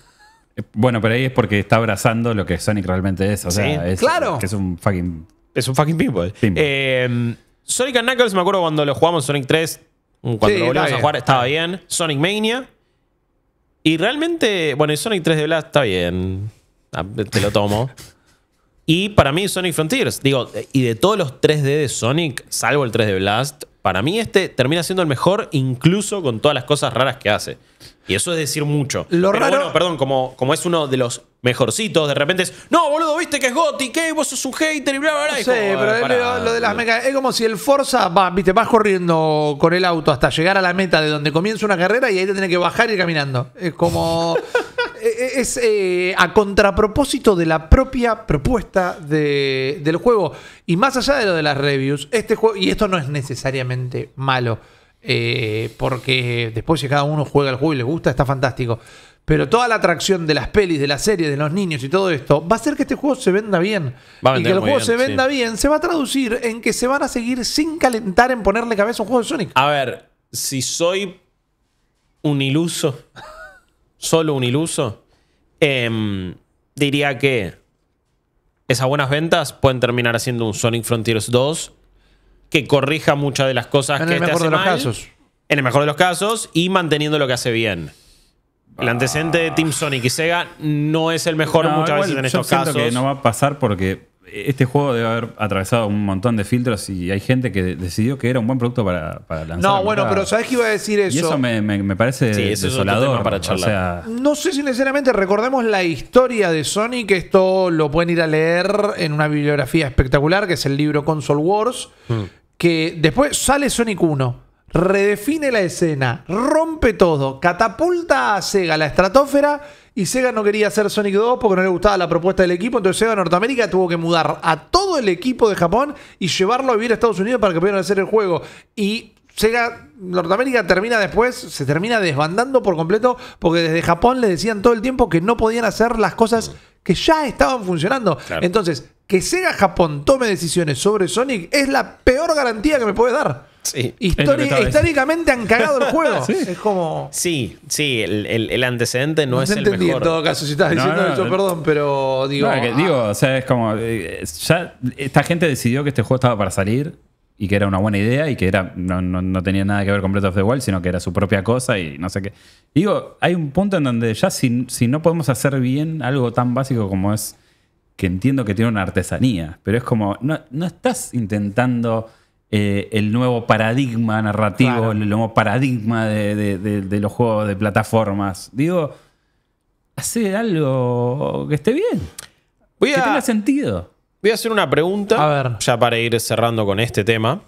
Bueno, pero ahí es porque está abrazando lo que Sonic realmente es. O sea,
Sí,
es,
claro.
que es un fucking.
Es un fucking pinball. Eh, Sonic and Knuckles, me acuerdo cuando lo jugamos Sonic 3, cuando
Sí,
lo volvimos a jugar, estaba bien. Sonic Mania. Y realmente, bueno, el Sonic 3 de Blast está bien. Ah, Te lo tomo. y para mí, Sonic Frontiers. Digo, y de todos los 3D de Sonic, salvo el 3 de Blast, para mí este termina siendo el mejor, incluso con todas las cosas raras que hace. Y eso es decir mucho.
Lo
Pero
raro-
bueno, perdón, como, como es uno de los mejorcitos, de repente es, no, boludo, viste que es Gotti, que vos sos un hater y bla, bla, bla.
Sí,
como, eh,
pero lo, lo de las mecánicas. Es como si el Forza, va, viste, vas corriendo con el auto hasta llegar a la meta de donde comienza una carrera y ahí te tenés que bajar y ir caminando. Es como. es eh, a contrapropósito de la propia propuesta de- del juego. Y más allá de lo de las reviews, este juego. Y esto no es necesariamente malo. eh, porque después, si cada uno juega el juego y le gusta, está fantástico. Pero toda la atracción de las pelis, de las series, de los niños y todo esto, va a hacer que este juego se venda bien.
Va a
y que el juego
bien,
se venda
sí.
bien, se va a traducir en que se van a seguir sin calentar en ponerle cabeza a un juego de Sonic.
A ver, si soy un iluso, solo un iluso, em, diría que esas buenas ventas pueden terminar haciendo un Sonic Frontiers 2 que corrija muchas de las cosas
En
que
el
este
mejor
hace
de los
mal,
casos.
En el mejor de los casos y manteniendo lo que hace bien. El antecedente de Team Sonic y Sega no es el mejor
No,
muchas
igual
veces en
yo
estos
siento
casos.
que no va a pasar porque este juego debe haber atravesado un montón de filtros y hay gente que decidió que era un buen producto para, para lanzar.
No, bueno, pero ¿sabes qué iba a decir eso?
Y eso me, me- me parece
Sí, es otro
desolador.
tema para
o
charlar.
sea,
No sé si necesariamente recordemos la historia de Sonic. Esto lo pueden ir a leer en una bibliografía espectacular, que es el libro Console Wars. Que después sale Sonic 1, redefine la escena, rompe todo, catapulta a Sega a la estratosfera. Y Sega no quería hacer Sonic 2 porque no le gustaba la propuesta del equipo. Entonces Sega Norteamérica tuvo que mudar a todo el equipo de Japón y llevarlo a vivir a Estados Unidos para que pudieran hacer el juego. Y Sega Norteamérica termina después, se termina desbandando por completo porque desde Japón le decían todo el tiempo que no podían hacer las cosas que ya estaban funcionando.
Claro.
Entonces, que Sega Japón tome decisiones sobre Sonic es la peor garantía que me puede dar.
Sí.
Histori- históricamente han cagado el juego.
Sí.
Es como...
Sí, sí, el, el- el antecedente no,
No,
es
te
el
entendí
mejor.
en todo caso si estás
No,
diciendo
no,
eso,
no.
perdón, pero digo...
no, que
ah,
digo, o sea, es como. eh, ya esta gente decidió que este juego estaba para salir y que era una buena idea y que era no, no- no tenía nada que ver con Breath of the Wild, sino que era su propia cosa y no sé qué. Digo, hay un punto en donde ya si, si no podemos hacer bien algo tan básico como es que entiendo que tiene una artesanía, pero es como, no, no estás intentando eh, el nuevo paradigma narrativo,
Claro.
el nuevo paradigma de, de- de- de los juegos de plataformas. Digo, hace algo que esté bien,
Voy
que
a,
tenga sentido.
voy a hacer una pregunta,
A ver.
ya para ir cerrando con este tema,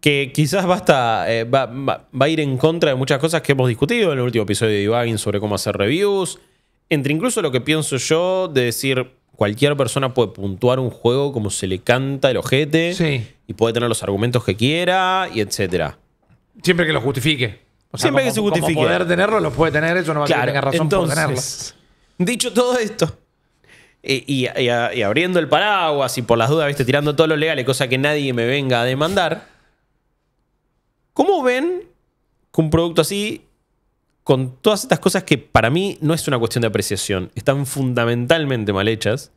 que quizás basta, eh, va, va- va a ir en contra de muchas cosas que hemos discutido en el último episodio de Debugging sobre cómo hacer reviews, entre incluso lo que pienso yo de decir, cualquier persona puede puntuar un juego como se le canta el ojete.
Sí.
Y puede tener los argumentos que quiera y etcétera.
Siempre que lo justifique. O sea,
Siempre que se justifique.
Como poder tenerlo, lo puede tener, eso no va a que tenga razón por tenerlo.
dicho todo esto, y, y- y a- y abriendo el paraguas y por las dudas, viste, tirando todo lo legal, cosa que nadie me venga a demandar, ¿cómo ven que un producto así, con todas estas cosas que para mí no es una cuestión de apreciación, están fundamentalmente mal hechas,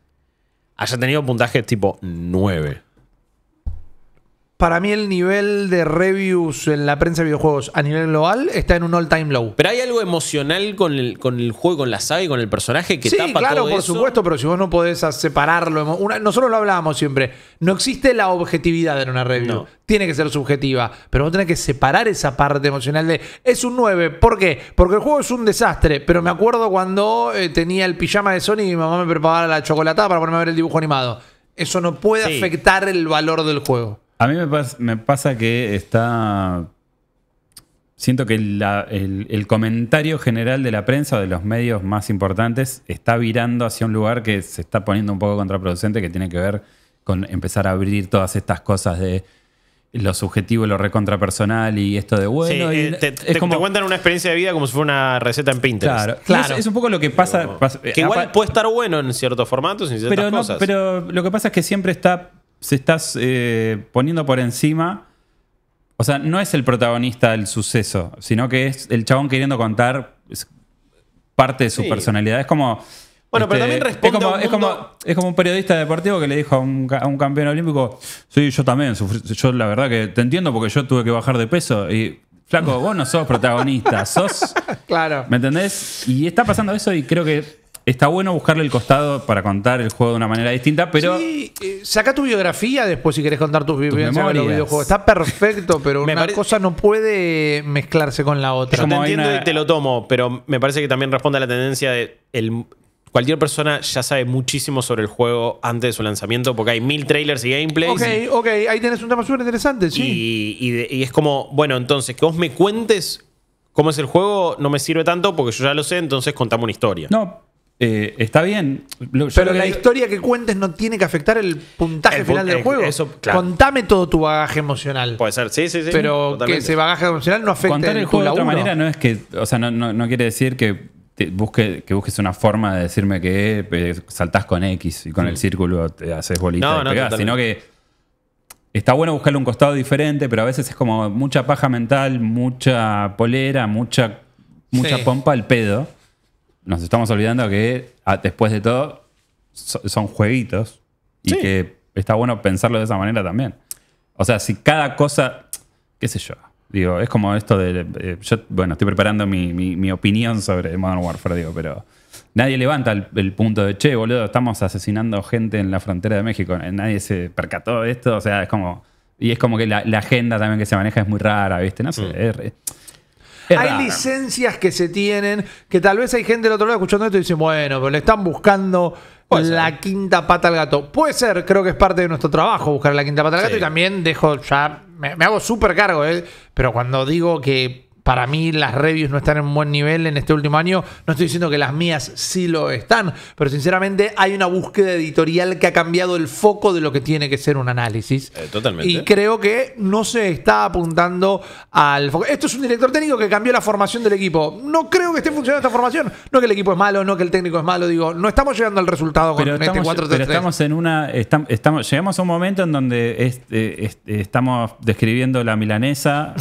haya tenido puntajes tipo 9?
Para mí el nivel de reviews en la prensa de videojuegos a nivel global está en un all-time low.
Pero hay algo emocional con el, con el juego, con la saga y con el personaje que
sí,
tapa
claro,
todo
por
eso.
supuesto, pero si vos no podés separarlo. una- nosotros lo hablábamos siempre. No existe la objetividad en una review.
No.
Tiene que ser subjetiva. Pero vos tenés que separar esa parte emocional de. Es un 9. ¿Por qué? Porque el juego es un desastre. Pero me acuerdo cuando eh, tenía el pijama de Sony y mi mamá me preparaba la chocolatada para ponerme a ver el dibujo animado. Eso no puede
Sí.
afectar el valor del juego.
A mí me, pas- me pasa que está. Siento que la- el, el comentario general de la prensa o de los medios más importantes está virando hacia un lugar que se está poniendo un poco contraproducente, que tiene que ver con empezar a abrir todas estas cosas de lo subjetivo, lo recontrapersonal y esto de bueno.
Sí,
y
eh, te,
es
te-
como-
te cuentan una experiencia de vida como si fuera una receta en Pinterest.
Claro,
Claro.
Es, es un poco lo que pasa. pasa-
Que igual puede estar bueno en ciertos formatos y en ciertas
pero, no,
cosas.
pero lo que pasa es que siempre está, se estás eh, poniendo por encima. O sea, no es el protagonista del suceso, sino que es el chabón queriendo contar parte de su
Sí.
personalidad. Es como. este,
Bueno, pero también responde
es como,
a un
es, como,
mundo-
es como un periodista deportivo que le dijo a un, a un campeón olímpico: Sí, yo también sufrí. Yo, la verdad, que te entiendo porque yo tuve que bajar de peso. Y, flaco, vos no sos protagonista, sos.
Claro.
¿Me entendés? Y está pasando eso y creo que está bueno buscarle el costado para contar el juego de una manera distinta, pero
Sí, eh, saca tu biografía después si querés contar tus vivencias los
memorias.
videojuegos. Está perfecto, pero
Me
una cosa no puede mezclarse con la otra.
Yo te entiendo
una-
y te lo tomo, pero me parece que también responde a la tendencia de el, cualquier persona ya sabe muchísimo sobre el juego antes de su lanzamiento porque hay mil trailers y gameplays.
Ok, ok, ahí tenés un tema súper interesante, sí.
Y, y de- y es como, bueno, entonces que vos me cuentes cómo es el juego no me sirve tanto porque yo ya lo sé, entonces contame una historia.
no, eh, está bien. Yo
Pero
que
la historia que cuentes no tiene que afectar el puntaje
El
final del juego.
eso, claro.
Contame todo tu bagaje emocional.
Puede ser, sí, sí, sí.
pero que ese bagaje emocional no afecte
contar el juego de otra manera no es que, o sea, no, no- no quiere decir que te busque, que busques una forma de decirme que eh, saltás con X y con el círculo te haces bolita
No,
y
no,
pegás, sino que está bueno buscarle un costado diferente, pero a veces es como mucha paja mental, mucha polera, mucha, mucha
Sí.
pompa al pedo. Nos estamos olvidando que ah, después de todo so- son jueguitos y
Sí.
que está bueno pensarlo de esa manera también. O sea, si cada cosa, qué sé yo, digo, es como esto de, eh, yo, bueno, estoy preparando mi, mi- mi opinión sobre Modern Warfare, digo, pero nadie levanta el, el punto de, che, boludo, estamos asesinando gente en la frontera de México, nadie se percató de esto, o sea, es como, y es como que la, la agenda también que se maneja es muy rara, ¿viste? No sé, es
hay licencias que se tienen que tal vez hay gente del otro lado escuchando esto y dice, bueno, pero le están buscando la quinta pata al gato. Puede ser, creo que es parte de nuestro trabajo buscar la quinta pata al gato
Sí.
y también dejo ya, me, me hago súper cargo, ¿eh? pero cuando digo que para mí las reviews no están en un buen nivel en este último año, no estoy diciendo que las mías sí lo están, pero sinceramente hay una búsqueda editorial que ha cambiado el foco de lo que tiene que ser un análisis.
Eh, totalmente.
Y creo que no se está apuntando al foco. Esto es un director técnico que cambió la formación del equipo. No creo que esté funcionando esta formación. No que el equipo es malo, no que el técnico es malo. Digo, no estamos llegando al resultado con
pero
este
estamos,
4
pero estamos en una. estam- estamos, llegamos a un momento en donde es- eh, es- estamos describiendo la milanesa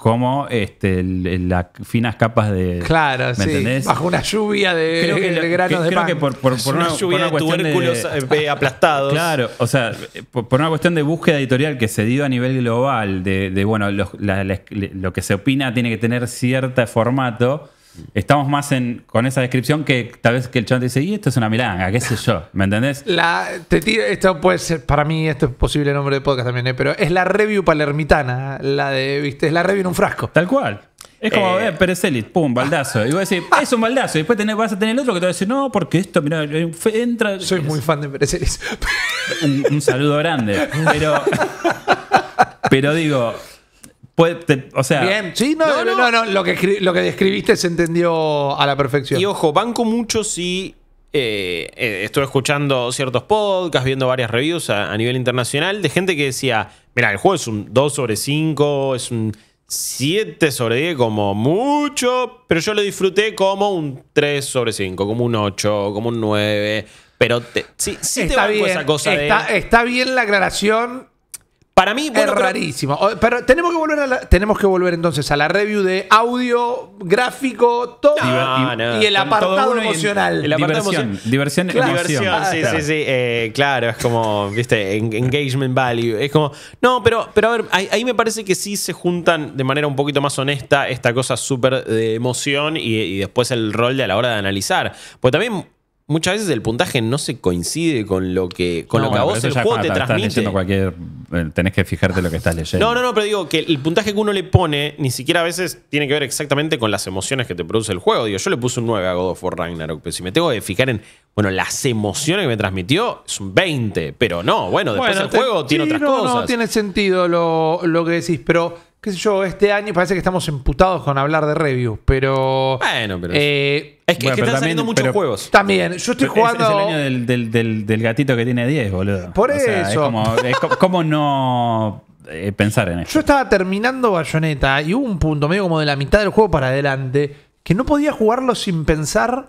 como este, las finas capas de.
Claro,
¿Me
sí.
entendés?
Bajo una lluvia de,
Creo que,
de granos
que-
de
creo
pan.
que por, por- por
una,
una, por
lluvia
una
de
cuestión
tubérculos
de.
eh, aplastados.
Claro, o sea, por, por una cuestión de búsqueda editorial que se dio a nivel global, de, de, bueno, los- la- la- lo que se opina tiene que tener cierto formato. Estamos más en, con esa descripción que tal vez que el chat dice, y esto es una milanga, qué sé yo, ¿me entendés?
La, te tiro- esto puede ser, para mí, esto es posible nombre de podcast también, ¿eh? pero es la review palermitana, la de, viste, es la review en un frasco.
Tal cual. Es como,
Eh.
eh, Perezelit, pum, baldazo. Y vos decís, es un baldazo. Y después tenés- vas a tener el otro que te va a decir, no, porque esto, mira, entra.
Soy muy fan de Perecelis.
un, un saludo grande. Pero. pero digo. Puede- te- o sea.
Bien, sí, no,
No,
no,
no.
no, lo, que lo que describiste se entendió a la perfección.
Y ojo, banco mucho si eh, eh, estuve escuchando ciertos podcasts, viendo varias reviews a, a nivel internacional de gente que decía, mira, el juego es un 2 sobre 5, es un 7 sobre 10 como mucho, pero yo lo disfruté como un 3 sobre 5, como un 8, como un 9. Pero te- sí, sí te
está,
banco
bien,
esa cosa
está,
de...
está bien la aclaración.
Para mí, bueno,
es
pero-
rarísimo. Pero tenemos que volver a la- tenemos que volver entonces a la review de audio, gráfico, todo.
No, no.
y el apartado emocional.
El apartado
diversión,
emoción-
diversión,
Claro.
Diversión, sí,
Claro.
sí, sí. eh, claro, es como, viste, en- engagement value. Es como, no, pero, pero a ver, ahí, ahí me parece que sí se juntan de manera un poquito más honesta esta cosa súper de emoción y, y después el rol de a la hora de analizar. Porque también muchas veces el puntaje no se coincide con lo que, con
No,
lo que a vos el juego te transmite.
cualquier. eh, Tenés que fijarte lo que estás leyendo.
No, no, no, pero digo que el puntaje que uno le pone ni siquiera a veces tiene que ver exactamente con las emociones que te produce el juego. Digo, yo le puse un 9 a God of War Ragnarok, pero si me tengo que fijar en, bueno, las emociones que me transmitió, es un 20, pero no, bueno, después
Bueno,
el
te-
juego tiene otras
no,
cosas.
No, tiene sentido lo, lo que decís, pero qué sé yo, este año parece que estamos emputados con hablar de review, pero...
Bueno, pero-
eh,
Es que,
Bueno,
es que
pero
están saliendo
también-
muchos
pero-
juegos.
también, yo estoy
Es-
jugando...
Es, el año del, del- del- del gatito que tiene 10, boludo.
Por
Es
eso.
como, es co- ¿Cómo no eh, pensar en esto?
Yo estaba terminando Bayonetta y hubo un punto, medio como de la mitad del juego para adelante, que no podía jugarlo sin pensar.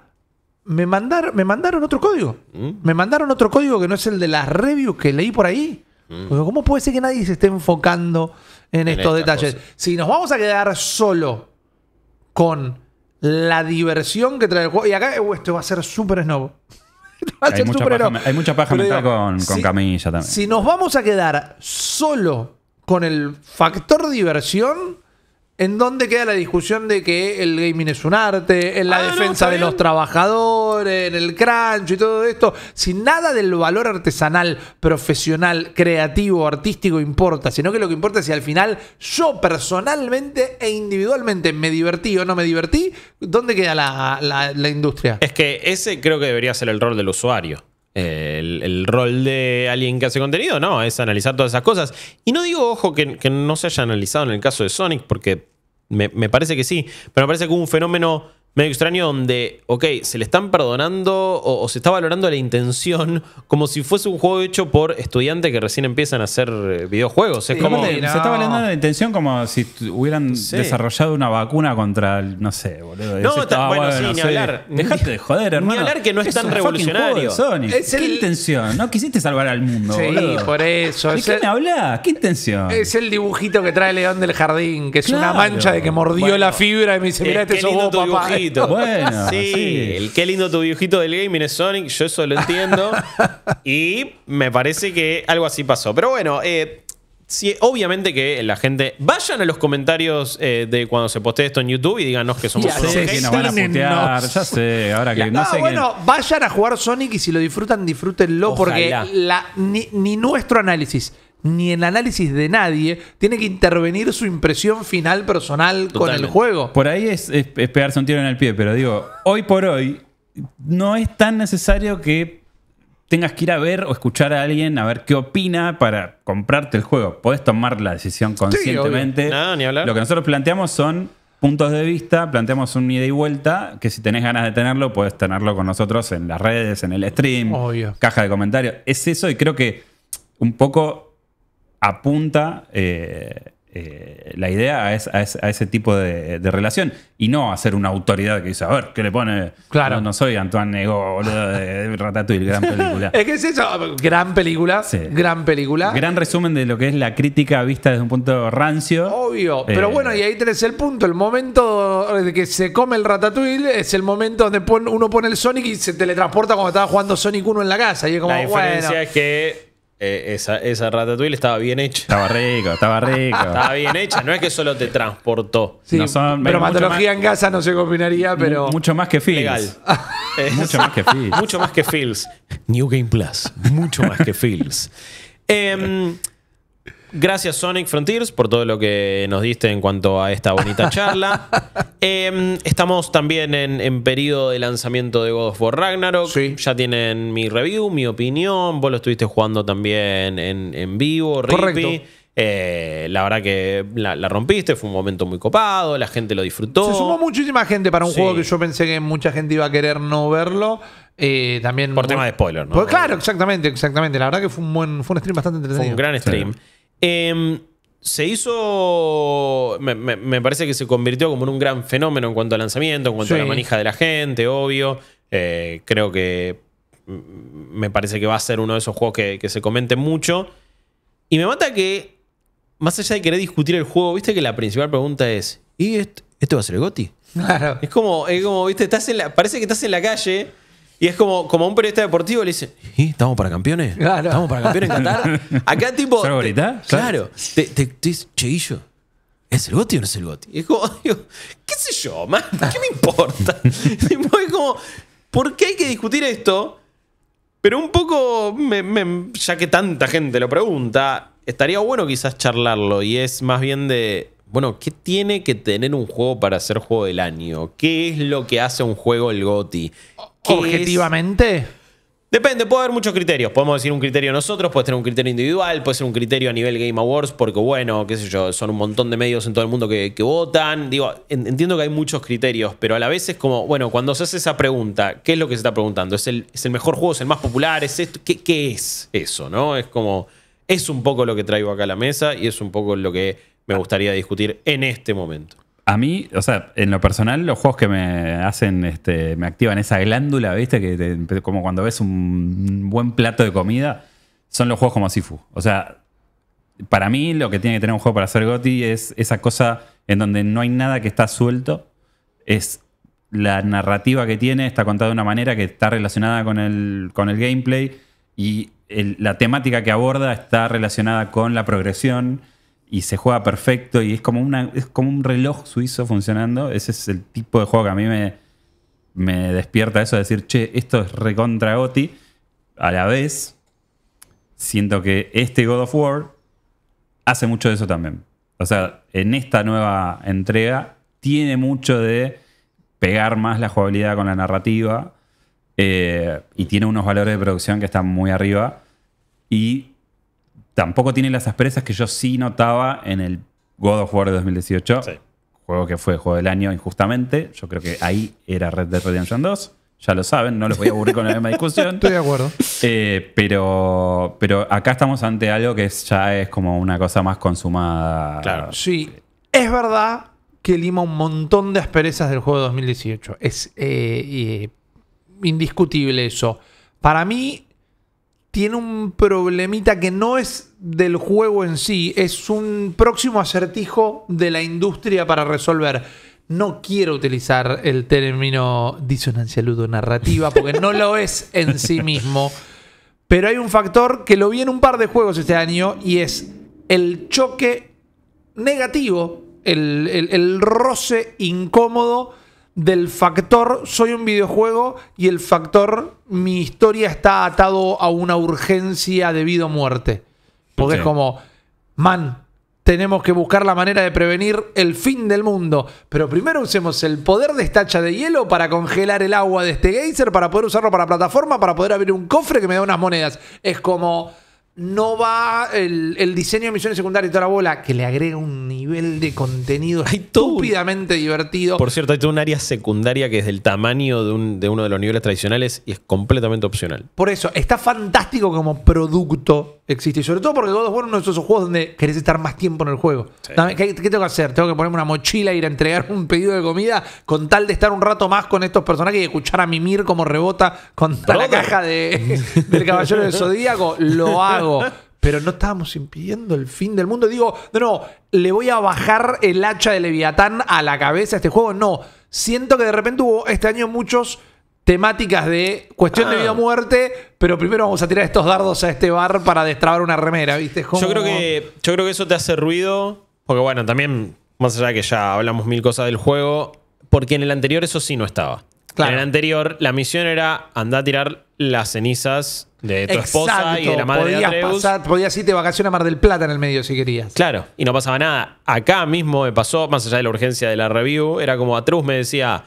Me, mandar, me mandaron otro código.
¿Mm?
Me mandaron otro código que no es el de las reviews que leí por ahí.
¿Mm?
Porque ¿Cómo puede ser que nadie se esté enfocando en, estos detalles? Si nos vamos a quedar solo con la diversión que trae el juego. Y acá, uh, esto va a ser súper snob. Esto va a
Hay
ser
mucha,
súper
paja, hay mucha paja mental
digo,
con, con
si-
Camilla también.
si nos vamos a quedar solo con el factor diversión, ¿en dónde queda la discusión de que el gaming es un arte, en la
Ah,
defensa de los trabajadores, en el crunch y todo esto? Si nada del valor artesanal, profesional, creativo, artístico importa, sino que lo que importa es si al final yo personalmente e individualmente me divertí o no me divertí, ¿dónde queda la, la- la industria?
Es que ese creo que debería ser el rol del usuario. El, el rol de alguien que hace contenido, no, es analizar todas esas cosas. Y no digo, ojo, que, que no se haya analizado en el caso de Sonic, porque me, me parece que sí, pero me parece que hubo un fenómeno medio extraño donde, ok, se le están perdonando o, o se está valorando la intención como si fuese un juego hecho por estudiantes que recién empiezan a hacer eh, videojuegos. Es
Sí,
como...
Aparte,
no.
Se está valiendo la intención como si hubieran
Sí.
desarrollado una vacuna contra el, no sé, boludo.
No, ta-
estaba
bueno, sí, ni hablar.
Dejate de joder,
Ni
hermano.
hablar que no es tan
un fucking
revolucionario.
Sonic.
Es
¿Qué
el-
intención? No quisiste salvar al mundo,
Sí,
boludo.
por eso.
¿De
Es
qué
el-
me? ¿Qué intención?
Es el dibujito que trae León del Jardín, que es una mancha de que mordió
Bueno.
la fibra y me dice, mira, este sos vos, papá.
Dibujito.
Bueno,
sí,
sí.
el qué lindo tu dibujito del gaming es Sonic, yo eso lo entiendo. y me parece que algo así pasó. Pero bueno, eh, sí, obviamente que la gente. Vayan a los comentarios eh, de cuando se postee esto en YouTube y díganos que somos
Ya
unos
sé
sé,
que nos van a putear, ya sé, ahora que no
No,
sé qué-
bueno, vayan a jugar Sonic y si lo disfrutan, disfrútenlo porque
Ojalá.
la, ni, ni nuestro análisis ni el análisis de nadie tiene que intervenir su impresión final personal con el juego.
Por ahí es, es- es pegarse un tiro en el pie, pero digo, hoy por hoy no es tan necesario que tengas que ir a ver o escuchar a alguien a ver qué opina para comprarte el juego. Podés tomar la decisión conscientemente.
No, ni hablar.
Lo que nosotros planteamos son puntos de vista, planteamos un ida y vuelta, que si tenés ganas de tenerlo, podés tenerlo con nosotros en las redes, en el stream,
Obvio.
caja de comentarios. Es eso y creo que un poco apunta eh, eh, la idea a, es- a es- a ese tipo de, de relación y no a ser una autoridad que dice, a ver, ¿qué le pone?
Claro.
No, no soy Antoine Nego, boludo, de, de Ratatouille, gran película.
Es que es eso, gran película,
Sí.
gran película.
Gran resumen de lo que es la crítica vista desde un punto rancio.
Obvio, pero
Eh,
bueno, y ahí tenés el punto. El momento de que se come el ratatouille es el momento donde pon- uno pone el Sonic y se teletransporta cuando estaba jugando Sonic 1 en la casa. Y es como,
La diferencia
bueno,
es que eh, esa, esa Ratatouille estaba bien hecha.
Estaba rico, estaba rico.
Estaba bien hecha, no es que solo te transportó.
sí,
no son-
bromatología en casa no se combinaría, pero...
Mu- Mucho más que.
Legal. Es-
Mucho más que Phil.
Mucho más que Feels. New Game Plus. Mucho más que Feels. Em, gracias Sonic Frontiers por todo lo que nos diste en cuanto a esta bonita charla. Em, estamos también en, en periodo de lanzamiento de God of War Ragnarok.
Sí.
Ya tienen mi review, mi opinión. Vos lo estuviste jugando también en, en vivo, Rippy.
Correcto.
Eh, la verdad que la, la rompiste, fue un momento muy copado, la gente lo disfrutó.
Se sumó muchísima gente para un
Sí.
juego que yo pensé que mucha gente iba a querer no verlo. Eh, también
Por tema de spoiler, ¿no?
Pues claro, exactamente, exactamente. La verdad que fue un buen, fue un stream bastante
Fue
entretenido.
un gran stream. Em, se hizo. Me, me- me parece que se convirtió como en un gran fenómeno en cuanto al lanzamiento, en cuanto a la manija de la gente, obvio. Eh, creo que. Me parece que va a ser uno de esos juegos que, que se comente mucho. Y me mata que, más allá de querer discutir el juego, viste que la principal pregunta es: ¿y este va a ser el GOTI?
Claro.
Es como, es como, viste, estás en la, parece que estás en la calle y es como, como un periodista deportivo le dice, ¿y estamos para campeones?
Claro.
¿Estamos para campeones en Qatar? Acá tipo...
¿Salgo a
te-
gritar?
Claro. Te, te, te dice, Cheillo, ¿es el Goti o no es el Goti? Y es como, digo, ¿qué sé yo, man? ¿Qué me importa? Es como, ¿por qué hay que discutir esto? Pero un poco, me- me- ya que tanta gente lo pregunta, estaría bueno quizás charlarlo y es más bien de, bueno, ¿qué tiene que tener un juego para ser juego del año? ¿Qué es lo que hace un juego el GOTI? ¿Qué es-
Objetivamente.
Depende, puede haber muchos criterios. Podemos decir un criterio nosotros, puede tener un criterio individual, puede ser un criterio a nivel Game Awards, porque bueno, qué sé yo, son un montón de medios en todo el mundo que, que votan. Digo, en- entiendo que hay muchos criterios, pero a la vez es como, bueno, cuando se hace esa pregunta, ¿qué es lo que se está preguntando? ¿Es el, es el mejor juego? ¿Es el más popular? ¿Es esto? ¿Qué, qué es eso? ¿No? Es como, es un poco lo que traigo acá a la mesa y es un poco lo que me gustaría discutir en este momento.
A mí, o sea, en lo personal, los juegos que me hacen, este, me activan esa glándula, ¿viste? Que como cuando ves un buen plato de comida, son los juegos como Sifu. O sea, para mí lo que tiene que tener un juego para ser GOTY es esa cosa en donde no hay nada que está suelto. Es la narrativa que tiene, está contada de una manera que está relacionada con el, con el gameplay y la temática que aborda está relacionada con la progresión y se juega perfecto y es como, una, es como un reloj suizo funcionando. Ese es el tipo de juego que a mí me, me despierta eso de decir, che, esto es recontra GOTY. A la vez, siento que este God of War hace mucho de eso también. O sea, en esta nueva entrega tiene mucho de pegar más la jugabilidad con la narrativa eh, y tiene unos valores de producción que están muy arriba y tampoco tiene las asperezas que yo sí notaba en el God of War de 2018.
Sí.
Juego que fue juego del año injustamente. Yo creo que ahí era Red Dead Redemption 2. Ya lo saben, no los voy a aburrir con la misma discusión.
Estoy de acuerdo.
Eh, pero, pero acá estamos ante algo que es- ya es como una cosa más consumada.
Claro.
Sí, es verdad que lima un montón de asperezas del juego de 2018. Es eh, eh, indiscutible eso. Para mí tiene un problemita que no es del juego en sí, es un próximo acertijo de la industria para resolver. No quiero utilizar el término disonancia ludonarrativa porque no lo es en sí mismo. Pero hay un factor que lo vi en un par de juegos este año y es el choque negativo, el, el- el roce incómodo del factor soy un videojuego y el factor mi historia está atado a una urgencia debido a muerte. Porque
Sí.
es como, man, tenemos que buscar la manera de prevenir el fin del mundo. Pero primero usemos el poder de esta hacha de hielo para congelar el agua de este geyser, para poder usarlo para plataforma, para poder abrir un cofre que me da unas monedas. Es como, no va el, el diseño de misiones secundarias y toda la bola, que le agrega un nivel de contenido
Hay todo un-
estúpidamente divertido.
Por cierto, hay toda un área secundaria que es del tamaño de, un- de uno de los niveles tradicionales y es completamente opcional.
Por eso, está fantástico como producto existe. Y sobre todo porque God of War es uno de esos juegos donde querés estar más tiempo en el juego. ¿Qué, qué tengo que hacer? Tengo que ponerme una mochila, ir a entregar un pedido de comida con tal de estar un rato más con estos personajes y escuchar a Mimir como rebota contra la caja de, del Caballero del Zodíaco. Lo hago. Pero no estábamos impidiendo el fin del mundo. Digo, no, no, le voy a bajar el hacha de Leviatán a la cabeza a este juego. No. Siento que de repente hubo este año muchos temáticas de cuestión de
Ah.
vida o muerte, pero primero vamos a tirar estos dardos a este bar para destrabar una remera, ¿viste? Como-
Yo creo que yo creo que eso te hace ruido, porque bueno, también más allá de que ya hablamos mil cosas del juego, porque en el anterior eso sí no estaba.
Claro.
En el anterior la misión era andar a tirar las cenizas de tu esposa y de la madre de Atreus.
pasar, podías irte de vacaciones a Mar del Plata en el medio si querías.
Claro, y no pasaba nada. Acá mismo me pasó, más allá de la urgencia de la review, era como Atreus me decía,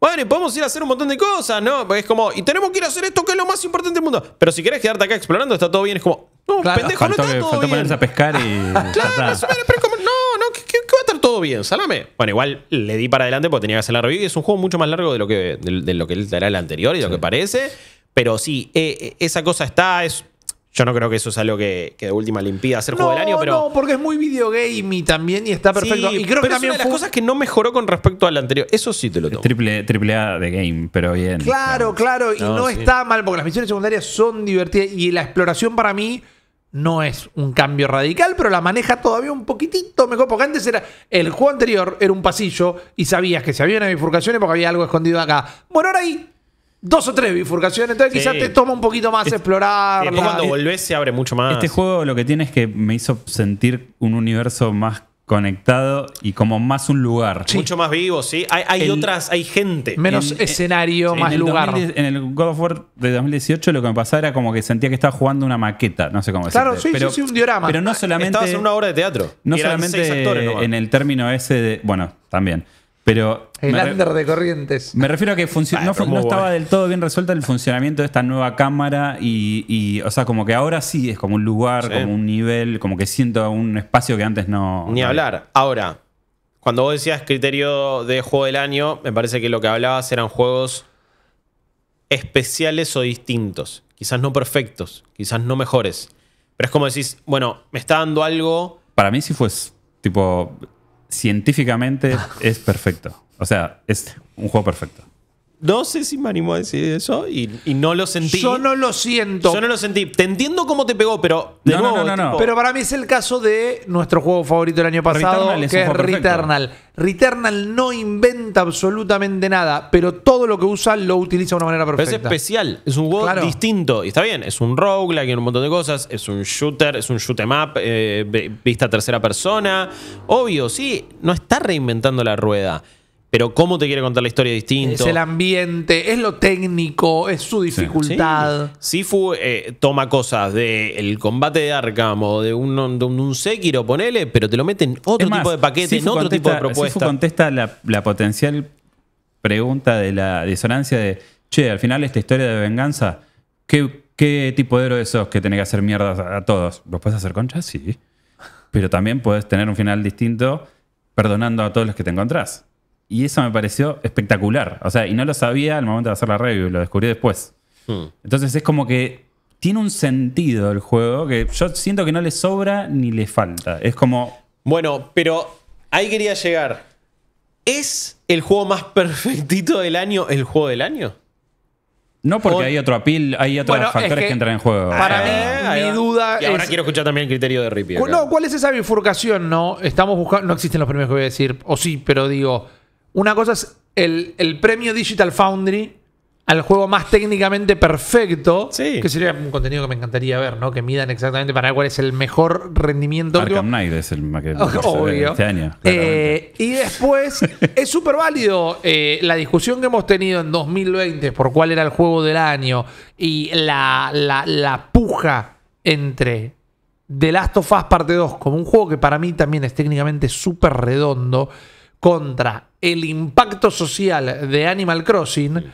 bueno, y podemos ir a hacer un montón de cosas, ¿no? Porque es como, y tenemos que ir a hacer esto que es lo más importante del mundo. Pero si querés quedarte acá explorando, está todo bien. Es como, No,
Claro.
pendejo, no está todo
faltó
bien.
ponerse a pescar y
Claro, pero como, no, no, que, que- que va a estar todo bien, salame. Bueno, igual le di para adelante porque tenía que hacer la review y es un juego mucho más largo de lo que, de, de lo que era el anterior y de lo que parece. Pero sí, eh, eh, esa cosa está. Es, yo no creo que eso es algo que, que de última le impida hacer juego del año, pero.
no, porque es muy videogamey también y está perfecto.
Sí,
y creo
pero
que
es
también
una de las
fue-
cosas que no mejoró con respecto al anterior. Eso sí te lo tomo.
Triple, triple A de game, pero bien.
Claro, claro, y
No,
no,
sí.
está mal porque las misiones secundarias son divertidas y la exploración para mí no es un cambio radical, pero la maneja todavía un poquitito mejor, porque antes era el juego anterior era un pasillo y sabías que si había una bifurcación es porque había algo escondido acá. Bueno, ahora hay dos o tres bifurcaciones, entonces
Sí.
quizás te toma un poquito más explorar.
Después cuando volvés se abre mucho más.
Este juego lo que tiene es que me hizo sentir un universo más conectado y como más un lugar.
Mucho más vivo, sí. Hay, hay
El-
otras, hay gente.
Menos
En-
escenario,
En
más lugar.
2010 en el God of War de 2018 lo que me pasaba era como que sentía que estaba jugando una maqueta, no sé cómo
Claro,
decirte.
sí, sí, sí, un diorama.
Pero no solamente
Estabas en una obra de teatro.
no solamente
actores
en el término ese de, bueno, también, pero
El under de corrientes.
me refiero a que funcio-
Ah,
no, estaba del todo bien resuelta el funcionamiento de esta nueva cámara y, y, o sea, como que ahora sí es como un lugar,
Sí.
como un nivel, como que siento un espacio que antes no...
Ni
no había.
hablar. Ahora, cuando vos decías criterio de juego del año, me parece que lo que hablabas eran juegos especiales o distintos. Quizás no perfectos, quizás no mejores. Pero es como decís, bueno, me está dando algo.
Para mí sí fue tipo científicamente es perfecto. O sea, es un juego perfecto.
No sé si me animo a decir eso y, y no lo sentí.
Yo no lo siento.
Yo no lo sentí. Te entiendo cómo te pegó, pero de
No, no,
nuevo,
no, no, no.
tipo,
Pero para mí es el caso de nuestro juego favorito del año pasado,
Returnal
que es
perfecto.
Returnal. Returnal no inventa absolutamente nada, pero todo lo que usa lo utiliza de una manera
Pero es
perfecta.
especial, es un juego
Claro.
distinto. Y está bien, es un roguelike, tiene un montón de cosas, es un shooter, es un shoot 'em up, eh, vista a tercera persona. Obvio, sí, no está reinventando la rueda. Pero cómo te quiere contar la historia distinto.
Es el ambiente, es lo técnico, es su dificultad.
Sí. Sifu eh, toma cosas del combate de Arkham o de un, de un, Sekiro, ponele, pero te lo meten otro
más,
tipo de paquete, en otro tipo de
contesta- Sifu
propuesta.
contesta la, la potencial pregunta de la disonancia de, che, al final esta historia de venganza, ¿qué, qué tipo de héroe sos que tenés que hacer mierdas a, a todos? ¿Los puedes hacer concha? Sí. Pero también puedes tener un final distinto perdonando a todos los que te encontrás. Y eso me pareció espectacular. O sea, y no lo sabía al momento de hacer la review, lo descubrí después.
Hmm.
Entonces es como que tiene un sentido el juego que yo siento que no le sobra ni le falta. Es como
Bueno, pero ahí quería llegar. ¿Es el juego más perfectito del año el juego del año?
No porque
O-
hay otro apil, hay otros
Bueno, es
factores que,
que
entran en juego.
para mí,
ahí
mi duda
Y ahora
es-
quiero escuchar también el criterio de Rippy.
No, ¿cuál es esa bifurcación? No, estamos buscando. No existen los premios que voy a decir, o sí, pero digo, una cosa es el, el premio Digital Foundry al juego más técnicamente perfecto,
Sí.
que sería un contenido que me encantaría ver, ¿no? Que midan exactamente para ver cuál es el mejor rendimiento.
Arkham Knight es el más que
Obvio.
este año.
Eh, y después es súper válido eh, la discusión que hemos tenido en 2020 por cuál era el juego del año y la, la- la puja entre The Last of Us Parte 2 como un juego que para mí también es técnicamente súper redondo contra el impacto social de Animal Crossing.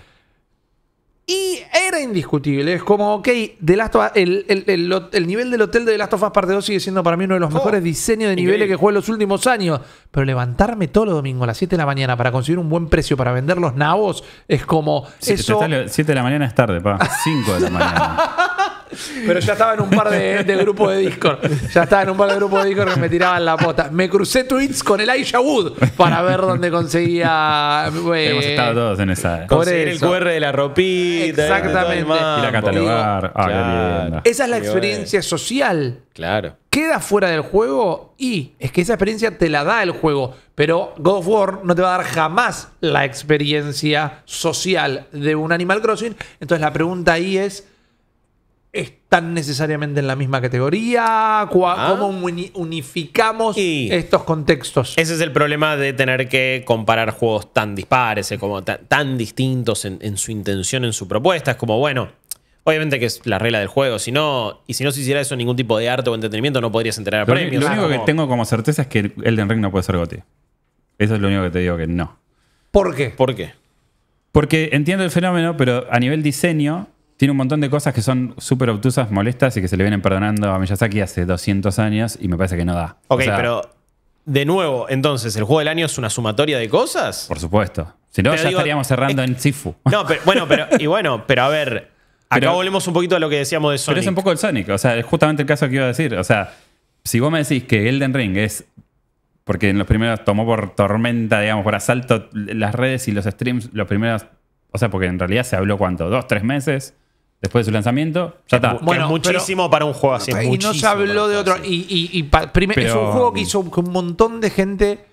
Y era indiscutible. Es como, ok, The Last of Us- el, el- el- el nivel del hotel de The Last of Us Parte 2 sigue siendo para mí uno de los mejores diseños de niveles que jugué en los últimos años. Pero levantarme todos los domingos a las 7 de la mañana para conseguir un buen precio para vender los nabos es como. eso,
7 de la mañana es tarde, pa. 5 de la mañana.
Pero ya estaba en un par de, de grupos de Discord. Ya estaba en un par de grupos de Discord que me tiraban la pota. Me crucé tweets con el Aisha Wood para ver dónde conseguía. eh,
Hemos estado todos en esa.
Con-
Conseguir el
eso.
QR de la ropita.
Exactamente.
Y la catalogar. Ah, qué
Claro.
linda.
Esa es la
Qué
experiencia social.
Claro.
queda fuera del juego y es que esa experiencia te la da el juego, pero God of War no te va a dar jamás la experiencia social de un Animal Crossing. Entonces la pregunta ahí es, ¿están necesariamente en la misma categoría? ¿Cuá-
Ah.
¿Cómo uni- unificamos
Y-
estos contextos?
Ese es el problema de tener que comparar juegos tan dispares, eh, como ta- tan, distintos en, en su intención, en su propuesta. Es como, bueno, obviamente que es la regla del juego. Si no, y si no se hiciera eso ningún tipo de arte o entretenimiento, no podrías entregar a
Lo,
premios.
lo único que
Como-
tengo como certeza es que Elden Ring no puede ser GOTY. Eso es lo único que te digo que no.
¿Por qué?
¿Por qué?
Porque entiendo el fenómeno, pero a nivel diseño, tiene un montón de cosas que son súper obtusas, molestas y que se le vienen perdonando a Miyazaki hace 200 años y me parece que no da.
Ok,
O sea,
pero de nuevo, entonces, ¿el juego del año es una sumatoria de cosas?
Por supuesto. Si no,
Pero
ya
digo,
estaríamos cerrando en Sifu.
No, pero bueno, pero, y bueno, pero a ver, acá
Pero-
volvemos un poquito a lo que decíamos de Sonic.
Pero es un poco el Sonic. O sea, es justamente el caso que iba a decir. O sea, si vos me decís que Elden Ring es. Porque en los primeros tomó por tormenta, digamos, por asalto las redes y los streams, los primeros. O sea, porque en realidad se habló cuánto, dos, tres meses después de su lanzamiento. Ya está.
Bueno,
es muchísimo para un juego así.
y no se habló de otro. Y, y- y pa- primer- es un juego que hizo que un montón de gente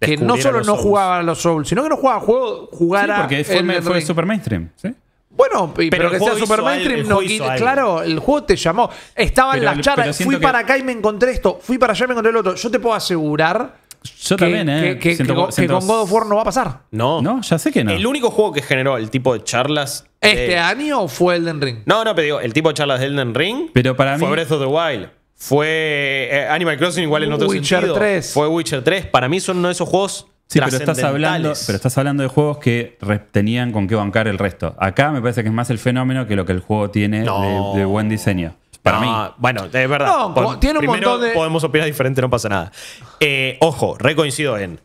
que no solo no
Souls.
jugaba a los Souls, sino que no jugaba juego,
Sí,
jugara.
porque fue,
Elden
fue super mainstream. ¿sí?
Bueno, pero,
el
que sea super mainstream, no
el
claro, el juego te llamó. Estaba en las charlas, fui para
que-
acá y me encontré esto, fui para allá y me encontré el otro. Yo te puedo asegurar
Yo
que,
también, ¿eh?
que- que-
Siento-
que con- que
siento-
con God of War no va a pasar.
No.
No, ya sé que no.
El único juego que generó el tipo de charlas. de-
¿Este año fue Elden Ring?
No, no, pero digo, el tipo de charlas de Elden Ring.
Pero para
fue
mí-
Breath of the Wild. Fue eh, Animal Crossing igual en otro
Witcher
sentido.
3.
Fue Witcher 3. Para mí son uno de esos juegos
Sí, pero estás, hablando, pero estás hablando de juegos que tenían con qué bancar el resto. Acá me parece que es más el fenómeno que lo que el juego tiene
No.
de, de buen diseño. Para
No,
mí.
Bueno, es verdad.
No,
Pon-
co- tiene un
primero
montón de-
Podemos opinar diferente, no pasa nada. Eh, ojo, recoincido en.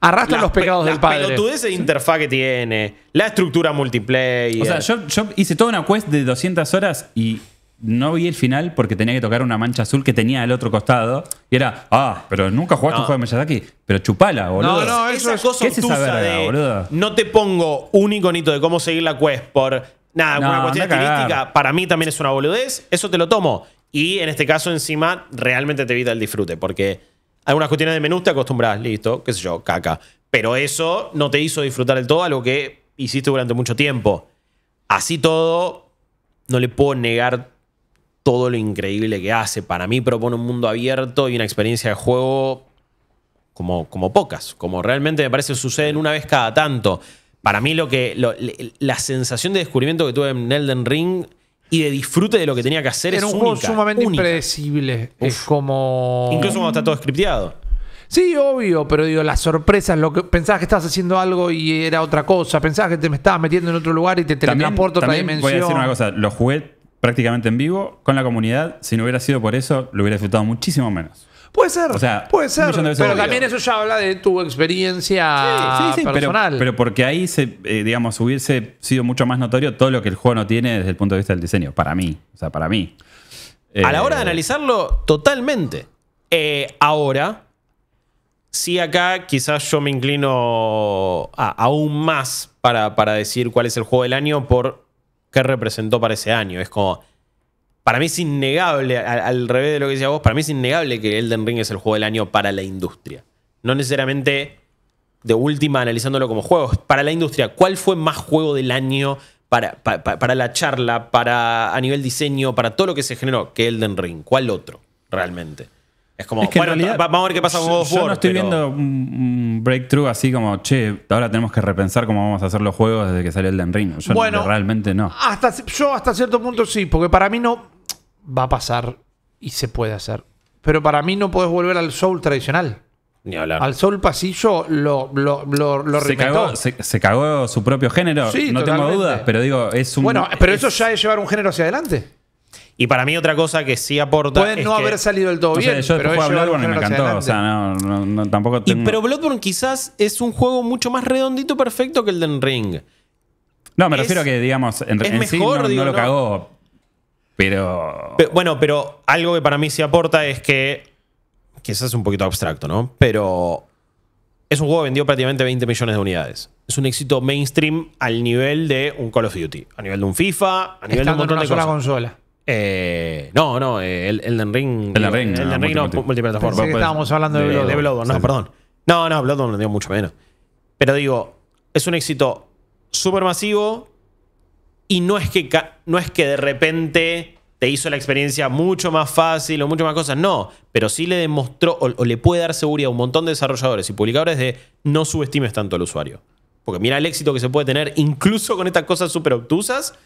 Arrastra los
pe-
pecados del
las
padre.
pelotudeces de interfaz que tiene, la estructura multiplayer.
O sea, yo, yo hice toda una quest de 200 horas y no vi el final porque tenía que tocar una mancha azul que tenía al otro costado. Y era, ah, pero nunca jugaste
No.
un juego de Miyazaki. Pero chupala, boludo.
No, no, eso
esa
es-
cosa
¿qué es esa
obtusa
verga,
de
boludo?
no te pongo un iconito de cómo seguir la quest por nada,
No,
una cuestión
anda a cagar.
estilística, para mí también es una boludez, eso te lo tomo. Y en este caso, encima, realmente te evita el disfrute, porque algunas cuestiones de menú te acostumbras, listo, qué sé yo, caca. Pero eso no te hizo disfrutar del todo algo que hiciste durante mucho tiempo. Así todo, no le puedo negar todo lo increíble que hace. Para mí propone un mundo abierto y una experiencia de juego como, como pocas, como realmente me parece suceden una vez cada tanto. Para mí lo que lo- le- la sensación de descubrimiento que tuve en Elden Ring y de disfrute de lo que tenía que hacer
Era
es
un juego
única,
sumamente
única.
impredecible. Es como.
Incluso cuando está todo scripteado.
Sí, obvio, pero digo, las sorpresas, lo que pensabas que estabas haciendo algo y era otra cosa, pensabas que te me estabas metiendo en otro lugar y te a otra dimensión.
voy a decir una cosa. Lo jugué prácticamente en vivo con la comunidad. Si no hubiera sido por eso, lo hubiera disfrutado muchísimo menos.
Puede ser,
O sea,
puede ser, pero también eso ya habla de tu experiencia
pero,
personal.
pero porque ahí se, eh, digamos, hubiese sido mucho más notorio todo lo que el juego no tiene desde el punto de vista del diseño. Para mí. O sea, para mí.
A la hora de
Eh,
analizarlo, totalmente. Eh, ahora, sí acá quizás yo me inclino a- aún más para, para decir cuál es el juego del año por qué representó para ese año. Es como, para mí es innegable, al, al revés de lo que decía vos, para mí es innegable que Elden Ring es el juego del año para la industria. No necesariamente de última analizándolo como juegos. Para la industria, ¿cuál fue más juego del año para, pa- pa- para la charla, para a nivel diseño, para todo lo que se generó que Elden Ring? ¿Cuál otro realmente? Es como,
Es que en
bueno,
realidad,
vamos a ver qué pasa con of
Yo
War,
no estoy
pero-
viendo un, breakthrough así como, che, ahora tenemos que repensar cómo vamos a hacer los juegos desde que salió el Den Ring. Yo
Bueno,
no- realmente no.
Hasta, yo hasta cierto punto sí, porque para mí no va a pasar y se puede hacer. Pero para mí no puedes volver al soul tradicional.
Ni hablar.
Al soul pasillo lo, lo, lo, lo
Se cagó, se, se cagó su propio género,
Sí,
no tengo dudas, pero digo, es un.
Bueno, pero
es-
eso ya es llevar un género hacia adelante.
Y para mí otra cosa que sí aporta
Puede
es
no
que-
haber salido del todo
no sé,
bien,
yo
pero
jugué a Bloodborne y me encantó. O sea, no, no, no, tampoco
Y, pero Bloodborne quizás es un juego mucho más redondito perfecto que el Den Ring.
no, me
es-
refiero a que, digamos, en,
es
en sí
mejor,
no, no
digo,
lo
no.
cagó. Pero.
Pe- bueno, pero algo que para mí sí aporta es que. Quizás es un poquito abstracto, ¿no? Pero. Es un juego que vendió prácticamente 20 millones de unidades. Es un éxito mainstream al nivel de un Call of Duty, a nivel de un FIFA, a nivel de un
Estando en
montón
una
de
sola
cosas.
consola.
Eh, no, no, eh, el Elden Ring.
Elden Ring,
Elden
no,
Ring no,
multi-
multiplataforma. Pues,
estábamos hablando de
de,
Bloodborne.
de Bloodborne, no,
Sí.
perdón. No, no, Bloodborne lo dio mucho menos. Pero digo, es un éxito súper masivo y no es, que, no es que de repente te hizo la experiencia mucho más fácil o mucho más cosas. No, pero sí le demostró o, le puede dar seguridad a un montón de desarrolladores y publicadores de no subestimes tanto al usuario. Porque mira el éxito que se puede tener incluso con estas cosas súper obtusas.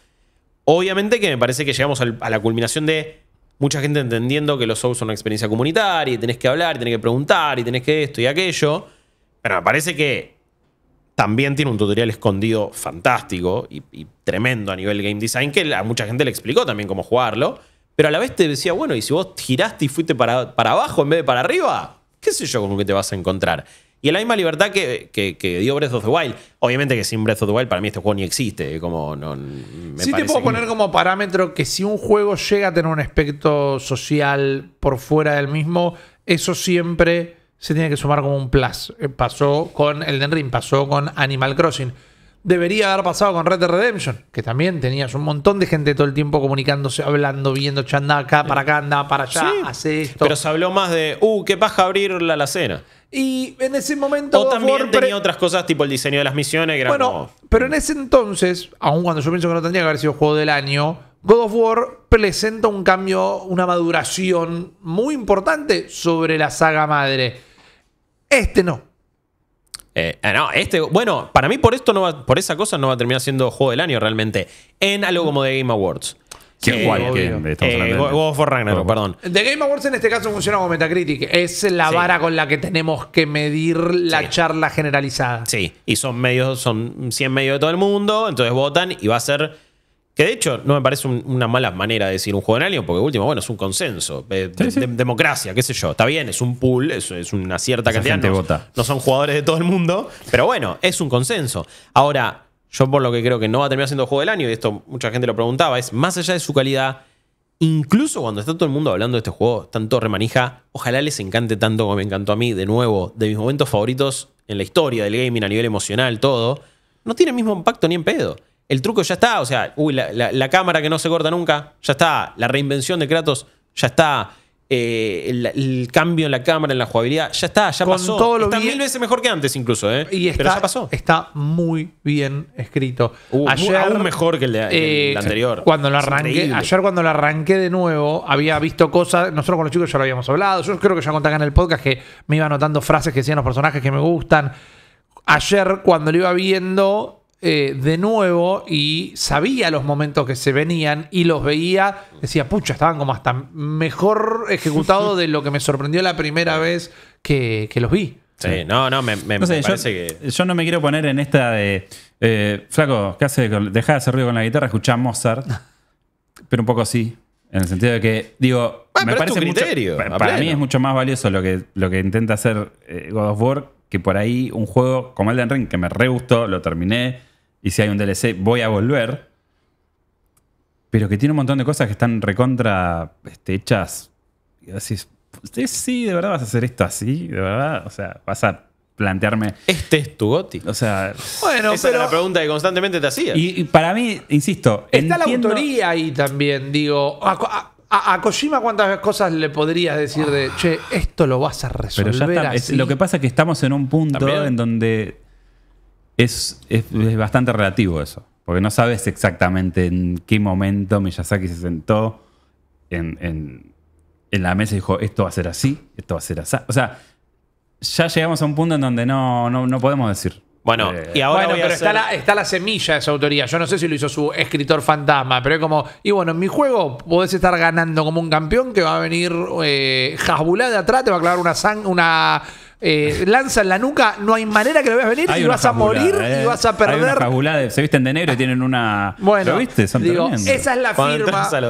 Obviamente que me parece que llegamos a la culminación de mucha gente entendiendo que los Souls son una experiencia comunitaria y tenés que hablar y tenés que preguntar y tenés que esto y aquello. Pero me parece que también tiene un tutorial escondido fantástico y, y tremendo a nivel game design que a mucha gente le explicó también cómo jugarlo. Pero a la vez te decía, bueno, y si vos giraste y fuiste para, para abajo en vez de para arriba, qué sé yo con qué te vas a encontrar. Y en la misma libertad que, que- que dio Breath of the Wild. Obviamente que sin Breath of the Wild para mí este juego ni existe. Como no, me
sí te puedo
que-
poner como parámetro que si un juego llega a tener un aspecto social por fuera del mismo, eso siempre se tiene que sumar como un plus. Eh, Pasó con Elden Ring, pasó con Animal Crossing. Debería haber pasado con Red Dead Redemption, que también tenías un montón de gente todo el tiempo comunicándose, hablando, viendo, che, anda acá, para acá, anda para allá,
Sí,
hace esto.
Pero se habló más de, uh, qué paja abrir la alacena.
y en ese momento.
O también
War
tenía otras cosas tipo el diseño de las misiones que eran
Bueno,
como-
pero en ese entonces, aun cuando yo pienso que no tendría que haber sido juego del año, God of War presenta un cambio, una maduración muy importante sobre la saga madre. Este no.
Eh, ah, no, este, bueno, para mí por esto no va, por esa cosa no va a terminar siendo juego del año realmente. En algo como de Game Awards.
¿Quién
Eh,
cuál?
Eh, God of War Ragnarok, perdón.
The Game Awards en este caso funciona como Metacritic. Es la
Sí.
vara con la que tenemos que medir la
Sí.
charla generalizada.
Sí, y son medios, son 100 medios de todo el mundo, entonces votan y va a ser. Que de hecho no me parece un- una mala manera de decir un juego del año, porque último, bueno, es un consenso. eh, de- de- democracia, qué sé yo. Está bien, es un pool, es, es una cierta cantidad.
gente
no,
vota.
no son jugadores de todo el mundo, pero bueno, es un consenso. Ahora, yo por lo que creo que no va a terminar siendo juego del año, y esto mucha gente lo preguntaba, es más allá de su calidad, incluso cuando está todo el mundo hablando de este juego, tanto remanija, ojalá les encante tanto como me encantó a mí, de nuevo, de mis momentos favoritos en la historia del gaming a nivel emocional, todo, no tiene el mismo impacto ni en pedo. El truco ya está, o sea, uy, la, la- la cámara que no se corta nunca, ya está. La reinvención de Kratos, ya está. Eh, el, el cambio en la cámara, en la jugabilidad, ya está, ya
Con
pasó.
todo lo
está
bien-
mil veces mejor que antes incluso, ¿eh?
Y está,
Pero ya pasó.
está muy bien escrito.
Uh, aún mejor que el, de, el
Eh,
anterior.
Cuando lo arranqué, ayer cuando lo arranqué de nuevo, había visto cosas, nosotros con los chicos ya lo habíamos hablado, yo creo que ya conté acá en el podcast que me iba anotando frases que decían los personajes que me gustan. Ayer cuando lo iba viendo eh, de nuevo y sabía los momentos que se venían y los veía, decía, pucha, estaban como hasta mejor ejecutados de lo que me sorprendió la primera vez que, que los vi.
Sí, no, no, me, me-
No sé,
me
yo,
parece que.
yo no me quiero poner en esta de. eh, flaco, ¿qué hace? Deja de hacer ruido con la guitarra, escuchá Mozart. pero un poco sí. En el sentido de que, digo,
Ah,
me parece mucho- para
pleno.
mí es mucho más valioso lo que, lo que intenta hacer eh, God of War que por ahí un juego como Elden Ring, que me re gustó, lo terminé. Y si hay un DLC, voy a volver. Pero que tiene un montón de cosas que están recontra este, hechas. Y decís, "¿Usted sí, de verdad vas a hacer esto así, de verdad. O sea, vas a plantearme.
Este es tu goti.
O sea,
Bueno,
Esa
pero
era la pregunta que constantemente te hacía.
y, y para mí, insisto,
está la autoría ahí también, digo. A, a- a- Kojima cuántas cosas le podrías decir de, che, esto lo vas a
Pero
resolver
ya está. es-
así"?
lo que pasa es que estamos en un punto
También.
en donde es, es- es bastante relativo eso. Porque no sabes exactamente en qué momento Miyazaki se sentó en, en- en la mesa y dijo, esto va a ser así, esto va a ser así. O sea, ya llegamos a un punto en donde no, no, no podemos decir.
Bueno,
Eh,
y ahora
bueno, está, la, está la semilla de esa autoría. Yo no sé si lo hizo su escritor fantasma, pero es como, y bueno, en mi juego podés estar ganando como un campeón que va a venir eh, de atrás, te va a clavar una, sang- una eh, lanza en la nuca, no hay manera que lo veas venir
hay
y
una
vas a morir
eh.
y vas a
Hay una
perder.
jabulada de- se visten de negro y tienen una...
Bueno,
¿Lo viste? Son
digo,
tremendos.
esa es la firma.
a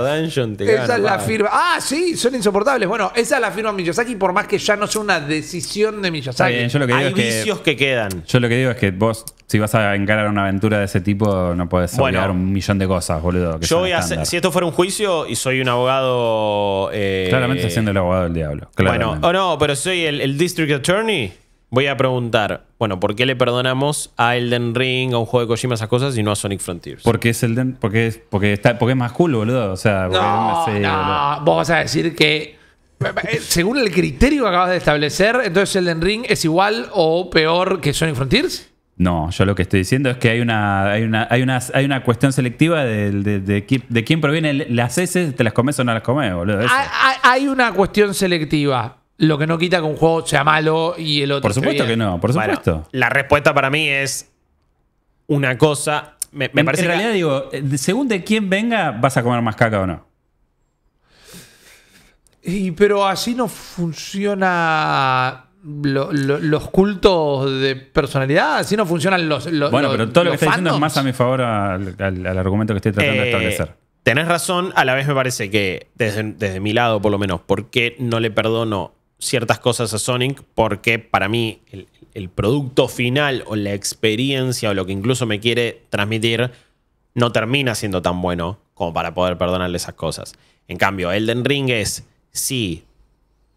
te
Esa es la
va.
firma. Ah, sí, son insoportables. Bueno, esa es la firma de Miyazaki, por más que ya no sea una decisión de Miyazaki.
bien, yo lo que digo
Hay
es que...
vicios que quedan.
Yo lo que digo es que vos, si vas a encarar una aventura de ese tipo, no puedes
Bueno.
olvidar un millón de cosas, boludo. que
Yo voy a hacer, si esto fuera un juicio y soy un abogado. eh,
Claramente siendo el abogado del diablo.
Bueno,
claramente.
o no, pero soy el, el District Attorney. Voy a preguntar, bueno, ¿por qué le perdonamos a Elden Ring, a un juego de Kojima, esas cosas, y no a Sonic Frontiers?
Porque es el den- porque es porque está porque es más cool, boludo. O sea,
No,
boludo.
no, vos vas a decir que eh, según el criterio que acabas de establecer, entonces Elden Ring es igual o peor que Sonic Frontiers.
No, yo lo que estoy diciendo es que hay una hay una hay una, hay una cuestión selectiva de, de, de, qui- de quién provienen las heces, te las comes o no las comes, boludo. eso.
Hay, hay- hay una cuestión selectiva, lo que no quita que un juego sea malo y el otro
por supuesto que no, por
Bueno,
supuesto.
la respuesta para mí es una cosa. Me, me
en,
parece
en
que-
realidad digo, eh, según de quién venga, vas a comer más caca o no.
Y, pero así no funciona lo- lo- los cultos de personalidad, así no funcionan los. los-
Bueno,
los-
pero todo lo que está diciendo es más a mi favor al, al- al argumento que estoy tratando de
Eh,
establecer.
Tenés razón, a la vez me parece que, desde, desde mi lado por lo menos, ¿por qué no le perdono ciertas cosas a Sonic? Porque para mí el, el producto final o la experiencia o lo que incluso me quiere transmitir no termina siendo tan bueno como para poder perdonarle esas cosas. En cambio, Elden Ring es, sí,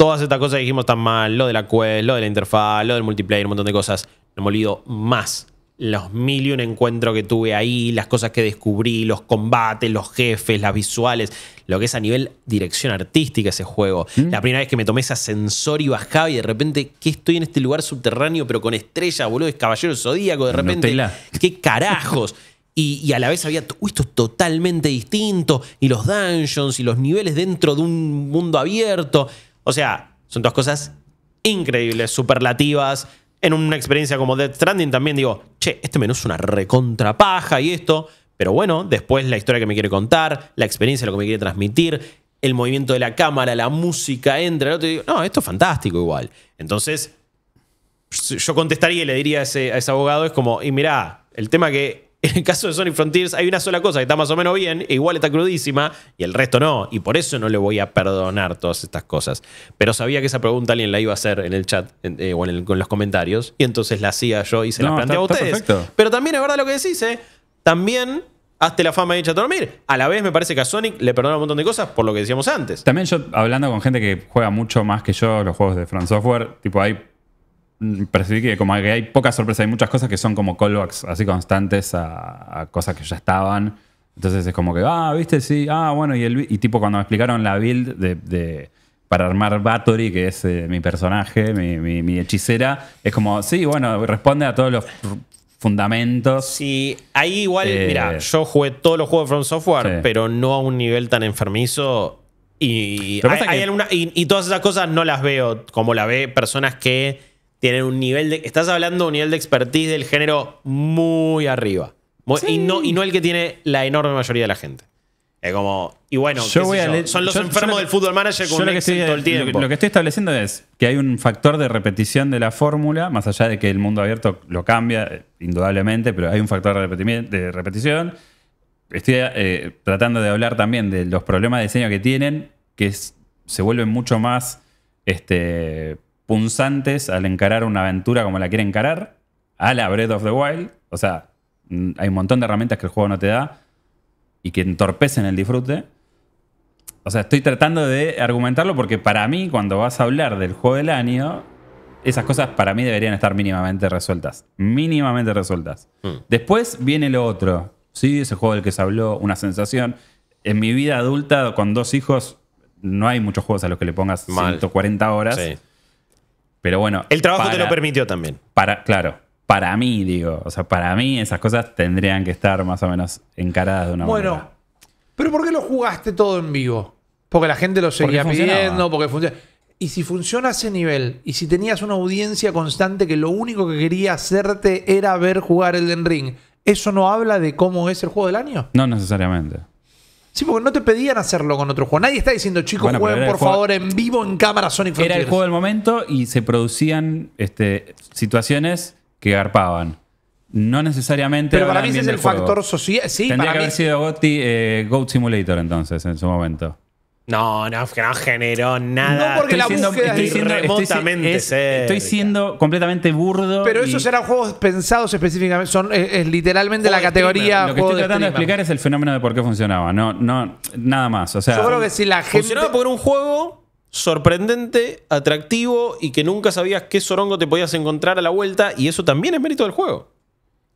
todas estas cosas que dijimos tan mal, lo de la quest, lo de la interfaz, lo del multiplayer, un montón de cosas, me olvido más los mil y un encuentros que tuve ahí, las cosas que descubrí, los combates, los jefes, las visuales, lo que es a nivel dirección artística ese juego. La primera vez que me tomé ese ascensor y bajaba y de repente, ¿qué estoy en este lugar subterráneo pero con estrellas, boludo? Es Caballero Zodíaco, de repente,
Nutella.
¿qué carajos? Y, y a la vez había, uy, esto es totalmente distinto, y los dungeons y los niveles dentro de un mundo abierto. O sea, son todas cosas increíbles, superlativas. En una experiencia como Death Stranding también digo, che, este menú es una recontrapaja y esto. Pero bueno, después la historia que me quiere contar, la experiencia, lo que me quiere transmitir, el movimiento de la cámara, la música, entra el otro no, esto es fantástico igual. Entonces, yo contestaría y le diría a ese, a ese abogado, es como, y mirá, el tema que en el caso de Sonic Frontiers hay una sola cosa que está más o menos bien, e igual está crudísima, y el resto no, y por eso no le voy a perdonar todas estas cosas. Pero sabía que esa pregunta alguien la iba a hacer en el chat eh, o en, el- los comentarios, y entonces la hacía yo y se la
No,
planteaba a ustedes.
perfecto.
Pero también es verdad lo que decís, ¿eh? También hazte la fama y échate a dormir. A la vez me parece que a Sonic le perdona un montón de cosas por lo que decíamos antes.
También yo, hablando con gente que juega mucho más que yo los juegos de Front Software, tipo hay. Mm, Percibí que como que hay pocas sorpresas, hay muchas cosas que son como callbacks así constantes a, a cosas que ya estaban. Entonces es como que, ah, viste, sí, ah, bueno, y, el, bi- y tipo cuando me explicaron la build de, de- para armar Bathory, que es eh, mi personaje, mi, mi- mi hechicera, es como, sí, bueno, responde a todos los fundamentos.
Sí, ahí igual,
Eh,
mira, yo jugué todos los juegos de From Software,
Sí.
pero no a un nivel tan enfermizo. Y, hay- alguna- y, y todas esas cosas no las veo como la ve personas que tienen un nivel de. Estás hablando de un nivel de expertise del género muy arriba. Muy- y, no, y no el que tiene la enorme mayoría de la gente. Es como. Y bueno,
Yo
qué sé
voy a
yo,
leer-
son los
yo-
enfermos del fútbol manager con
lo
un
que, estoy,
todo el tiempo.
lo que estoy estableciendo es que hay un factor de repetición de la fórmula, más allá de que el mundo abierto lo cambia, eh, indudablemente, pero hay un factor de, repetición. Estoy eh, tratando de hablar también de los problemas de diseño que tienen, que es- se vuelven mucho más este, punzantes al encarar una aventura como la quiere encarar, a la Breath of the Wild. O sea, hay un montón de herramientas que el juego no te da y que entorpecen el disfrute. O sea, estoy tratando de argumentarlo porque para mí, cuando vas a hablar del juego del año, esas cosas para mí deberían estar mínimamente resueltas. Mínimamente resueltas. Después viene lo otro. Sí, ese juego del que se habló, una sensación. En mi vida adulta, con dos hijos, no hay muchos juegos a los que le pongas
Mal.
140 horas.
Sí.
Pero bueno.
El trabajo te lo permitió también.
Para, claro, para mí, digo. O sea, para mí esas cosas tendrían que estar más o menos encaradas de una
Bueno,
manera.
pero ¿por qué lo jugaste todo en vivo? Porque la gente lo seguía pidiendo, porque funciona. Y si funciona a ese nivel, y si tenías una audiencia constante que lo único que quería hacerte era ver jugar Elden Ring, ¿eso no habla de cómo es el juego del año?
No necesariamente.
Sí, porque no te pedían hacerlo con otro juego. Nadie está diciendo, chicos,
Bueno,
jueguen por
juego-
favor en vivo en cámara Sonic
Era el
Frontiers.
juego del momento y se producían este, situaciones que garpaban. No necesariamente.
Pero para mí ese es el
juego.
factor social. Sí,
Tendría
para
que
mí.
haber sido Gotti, eh, Goat Simulator entonces, en su momento.
No, no, que no generó nada.
No, porque la
siendo,
búsqueda
estoy
es
siendo- estoy es- estoy siendo completamente burdo.
Pero
y
esos eran juegos pensados específicamente. Son es, es literalmente la categoría.
streamer.
Lo que estoy tratando de explicar es el fenómeno de por qué funcionaba. No, no, nada más. O sea,
Yo creo que si la gente.
Funcionaba era un juego sorprendente, atractivo y que nunca sabías qué sorongo te podías encontrar a la vuelta y eso también es mérito del juego.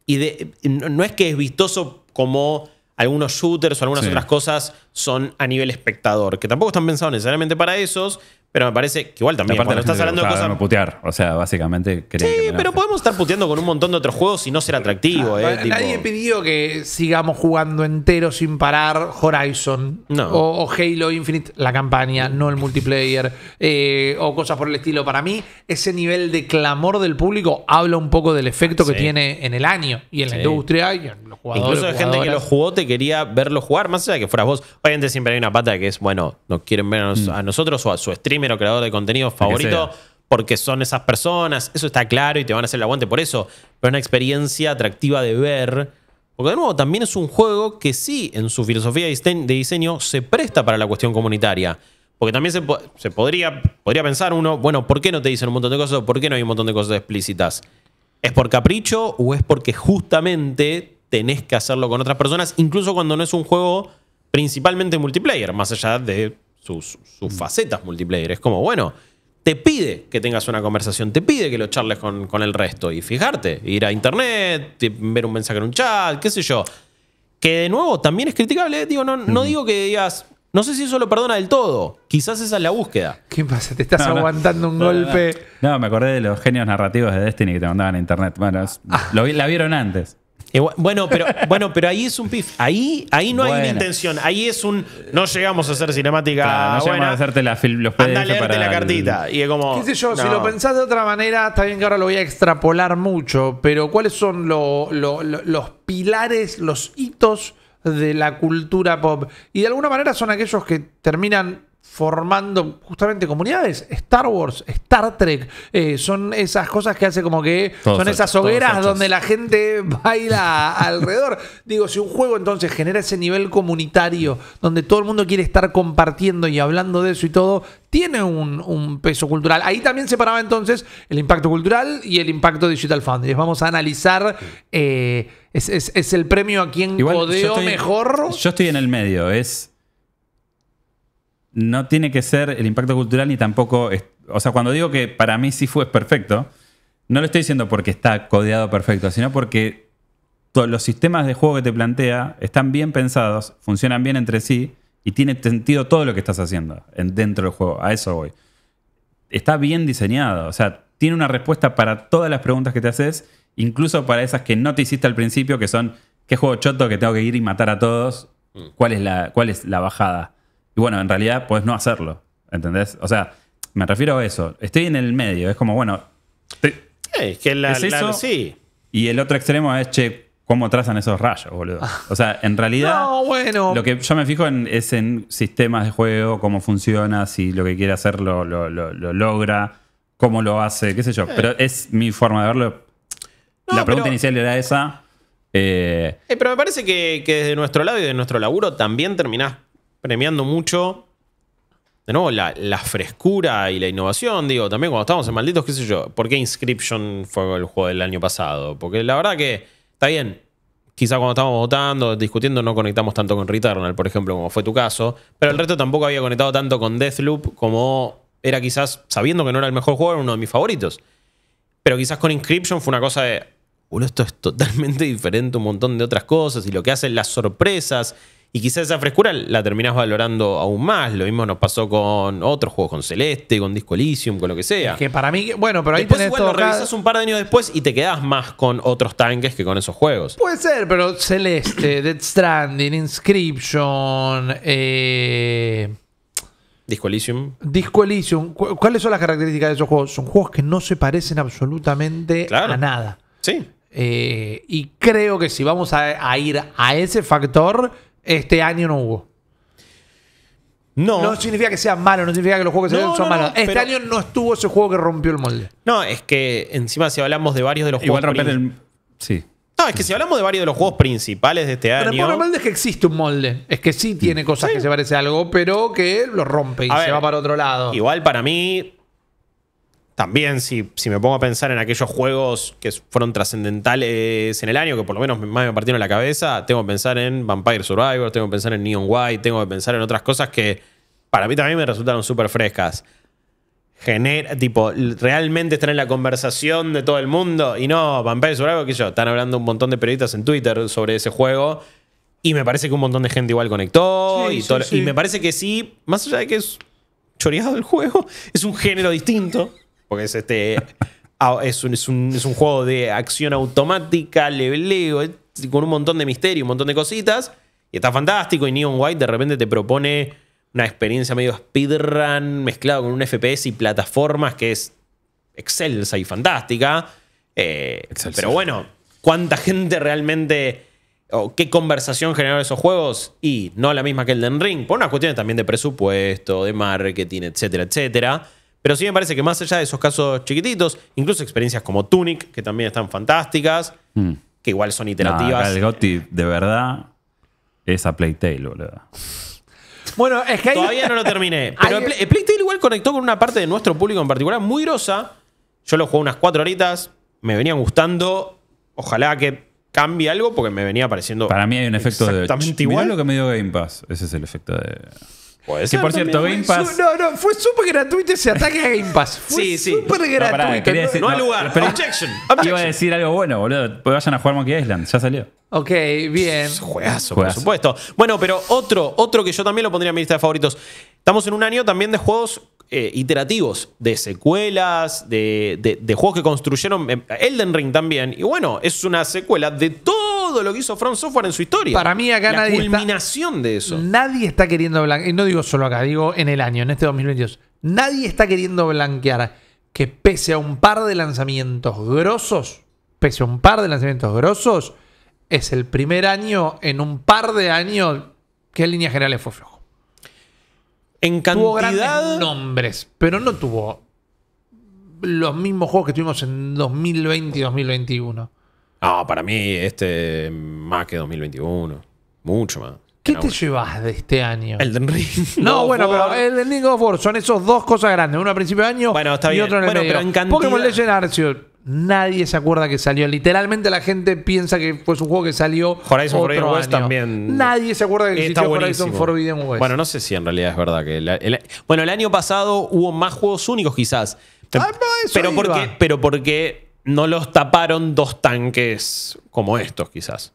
Y de- no es que es vistoso como algunos shooters o algunas
Sí.
otras cosas son a nivel espectador, que tampoco están pensados necesariamente para esos, pero me parece que igual también
aparte
cuando estás hablando de
le
cosas...
putear. O sea, básicamente que
Sí,
me
pero podemos estar puteando con un montón de otros juegos y no ser atractivo. eh, tipo-
Nadie pidió que sigamos jugando entero sin parar Horizon
No.
o, o Halo Infinite, la campaña, no el multiplayer, eh, o cosas por el estilo. Para mí, ese nivel de clamor del público habla un poco del efecto que
Sí.
tiene en el año y en la industria y en los jugadores.
Incluso hay gente que lo jugó, te quería verlo jugar, más allá de que fueras vos. Obviamente siempre hay una pata que es, bueno, nos quieren ver a, nos- a nosotros o a su streamer o creador de contenido favorito, porque son esas personas, eso está claro y te van a hacer el aguante por eso, pero es una experiencia atractiva de ver. Porque de nuevo, también es un juego que sí, en su filosofía de dise- de diseño, se presta para la cuestión comunitaria. Porque también se, po- se podría, podría pensar uno, bueno, ¿por qué no te dicen un montón de cosas por qué no hay un montón de cosas explícitas? ¿Es por capricho o es porque justamente tenés que hacerlo con otras personas, incluso cuando no es un juego principalmente multiplayer, más allá de sus, sus facetas multiplayer? Es como, bueno, te pide que tengas una conversación, te pide que lo charles con, con el resto y fijarte, ir a internet, te- ver un mensaje en un chat, qué sé yo. Que de nuevo también es criticable, digo, no, no digo que digas, no sé si eso lo perdona del todo, quizás esa es la búsqueda.
¿Qué pasa? Te estás
No, no.
aguantando un
No, no,
golpe.
No, No, me acordé de los genios narrativos de Destiny que te mandaban a internet. Bueno, es-
Ah.
lo vi- la vieron antes.
Bueno, pero, bueno, pero ahí es un pif. Ahí, ahí no hay una intención. Ahí es un. No llegamos a hacer cinemática.
Claro, no llegamos a hacerte la los
Anda a
PDF
leerte
para
la
el-
cartita. Y es como.
¿Qué sé yo? Si lo pensás de otra manera, está bien que ahora lo voy a extrapolar mucho, pero ¿cuáles son lo- lo- lo- los pilares, los hitos de la cultura pop? Y de alguna manera son aquellos que terminan formando justamente comunidades. Star Wars, Star Trek, eh, son esas cosas que hace como que
Todos
son esas hogueras donde la gente baila alrededor. Digo, si un juego entonces genera ese nivel comunitario donde todo el mundo quiere estar compartiendo y hablando de eso y todo, tiene un, un peso cultural. Ahí también separaba entonces el impacto cultural y el impacto digital foundry. Vamos a analizar, eh, es, es- es el premio a quien
Igual, yo
codeó
estoy-
mejor.
Yo estoy en el medio. Es. No tiene que ser el impacto cultural ni tampoco. es- o sea, cuando digo que para mí sí fue perfecto, no lo estoy diciendo porque está codeado perfecto, sino porque todos los sistemas de juego que te plantea están bien pensados, funcionan bien entre sí y tiene sentido todo lo que estás haciendo en- dentro del juego. A eso voy. Está bien diseñado. O sea, tiene una respuesta para todas las preguntas que te haces, incluso para esas que no te hiciste al principio, que son ¿qué juego choto que tengo que ir y matar a todos? ¿Cuál es la, cuál es la bajada? Y bueno, en realidad puedes no hacerlo. ¿Entendés? O sea, me refiero a eso. Estoy en el medio. Es como, bueno. te-
Eh, es que la,
¿Es
la-
eso?
sí.
y el otro extremo es, che, ¿cómo trazan esos rayos, boludo? O sea, en realidad.
No, bueno.
Lo que yo me fijo en, es en sistemas de juego, cómo funciona, si lo que quiere hacer lo, lo- lo- lo logra, cómo lo hace, qué sé yo. Pero es mi forma de verlo.
No,
la pregunta
pero-
inicial era esa. Eh,
Eh, pero me parece que, que desde nuestro lado y de nuestro laburo también terminás premiando mucho. De nuevo, la, frescura y la innovación. Digo, también cuando estábamos en Malditos, qué sé yo. ¿Por qué Inscription fue el juego del año pasado? Porque la verdad que está bien. Quizá cuando estábamos votando, discutiendo, no conectamos tanto con Returnal, por ejemplo, como fue tu caso. Pero el resto tampoco había conectado tanto con Deathloop como era quizás, sabiendo que no era el mejor juego, era uno de mis favoritos. Pero quizás con Inscription fue una cosa de. "Boludo, esto es totalmente diferente un montón de otras cosas. Y lo que hacen las sorpresas. Y quizás esa frescura la terminás valorando aún más. Lo mismo nos pasó con otros juegos, con Celeste, con Disco Elysium, con lo que sea.
Que para mí, bueno, pero ahí
Después
tenés
igual
todo
lo revisás un par de años después y te quedás más con otros tanques que con esos juegos.
Puede ser, pero Celeste, Dead Stranding, Inscription, eh,
Disco Elysium.
Disco Elysium. ¿cu- ¿Cuáles son las características de esos juegos? Son juegos que no se parecen absolutamente
Claro.
a nada.
Sí.
Eh, y creo que si vamos a, a ir a ese factor, este año no hubo.
No.
No significa que sea malo, no significa que los juegos que se
No,
ven son
no, no,
malos. Este
pero-
año no estuvo ese juego que rompió el molde.
No, es que encima si hablamos de varios de los
igual
juegos.
romper el. Sí.
No, es que si hablamos de varios de los juegos principales de este
Pero el
año.
problema del molde es que existe un molde. Es que sí tiene cosas que se parece a algo, pero que lo rompe y
A
se
ver,
va para otro lado.
Igual para mí, también si, si me pongo a pensar en aquellos juegos que fueron trascendentales en el año, que por lo menos más me partieron la cabeza, tengo que pensar en Vampire Survivor, tengo que pensar en Neon White, tengo que pensar en otras cosas que para mí también me resultaron súper frescas. Genera, tipo, realmente están en la conversación de todo el mundo y no, Vampire Survivor, que yo, están hablando un montón de periodistas en Twitter sobre ese juego. Y me parece que un montón de gente igual conectó.
Sí,
y,
sí,
todo-
sí.
y me parece que sí, más allá de que es choreado el juego, es un género distinto. Porque es este. ah, es, un, es, un, es un juego de acción automática, leveleo, eh, con un montón de misterio, un montón de cositas. Y está fantástico. Y Neon White de repente te propone una experiencia medio speedrun mezclado con un FPS y plataformas que es excelsa y fantástica. Eh, pero bueno, ¿cuánta gente realmente o qué conversación generaron esos juegos? Y no la misma que el Den Ring, por unas cuestiones también de presupuesto, de marketing, etcétera, etcétera. Pero sí me parece que más allá de esos casos chiquititos, incluso experiencias como Tunic, que también están fantásticas,
Mm.
que igual son iterativas.
el Gotti de verdad es a Playtale, boludo.
Bueno, es que hay.
Todavía no lo terminé. Pero
Hay-
el Play- el Playtale igual conectó con una parte de nuestro público en particular muy grosa. Yo lo jugué unas cuatro horitas. Me venían gustando. Ojalá que cambie algo porque me venía pareciendo.
Para mí hay un efecto de.
Exactamente
Mirá
igual.
lo que me dio Game Pass. Ese es el efecto de.
Puede
Que por cierto. Game Pass.
No, no, fue súper gratuito ese ataque a Game Pass. Fue
Sí, sí.
súper
No,
gratuito.
pará, quería decir-
No hay lugar.
pero-
Objection.
Iba a decir algo bueno, boludo. Pues vayan a jugar Monkey Island. Ya salió.
Ok, bien.
Juegazo, por
Juegazo.
supuesto. Bueno, pero otro, otro que yo también lo pondría en mi lista de favoritos. Estamos en un año también de juegos eh, iterativos, de secuelas, de, de- de juegos que construyeron. eh, Elden Ring también. Y bueno, es una secuela de todo lo que hizo From Software en su historia.
Para mí acá
La
nadie está-
culminación de eso.
Nadie está queriendo blanquear, y no digo solo acá, digo en el año, en este 2022. Nadie está queriendo blanquear que pese a un par de lanzamientos grosos, pese a un par de lanzamientos grosos, es el primer año en un par de años que en líneas generales fue flojo.
En
Tuvo grandes nombres, pero no tuvo los mismos juegos que tuvimos en 2020 y 2021.
No, para mí, este más que 2021. Mucho más.
¿Qué te llevas de este año?
Elden Ring.
No,
God
bueno, pero el Ring of War son esos dos cosas grandes. Uno a principio de año
Bueno, está
y
bien.
otro en el
Bueno,
medio.
pero en cantidad-
Pokémon Legend Arceus. Nadie se acuerda que salió. Literalmente la gente piensa que fue un juego que salió
Horizon Forbidden West también.
Nadie se acuerda que existió. Horizon Forbidden West.
Bueno, no sé si en realidad es verdad que. la- el- bueno, el año pasado hubo más juegos únicos, quizás.
Ah, no, eso
pero,
iba.
porque, pero porque no los taparon dos tanques como estos, quizás.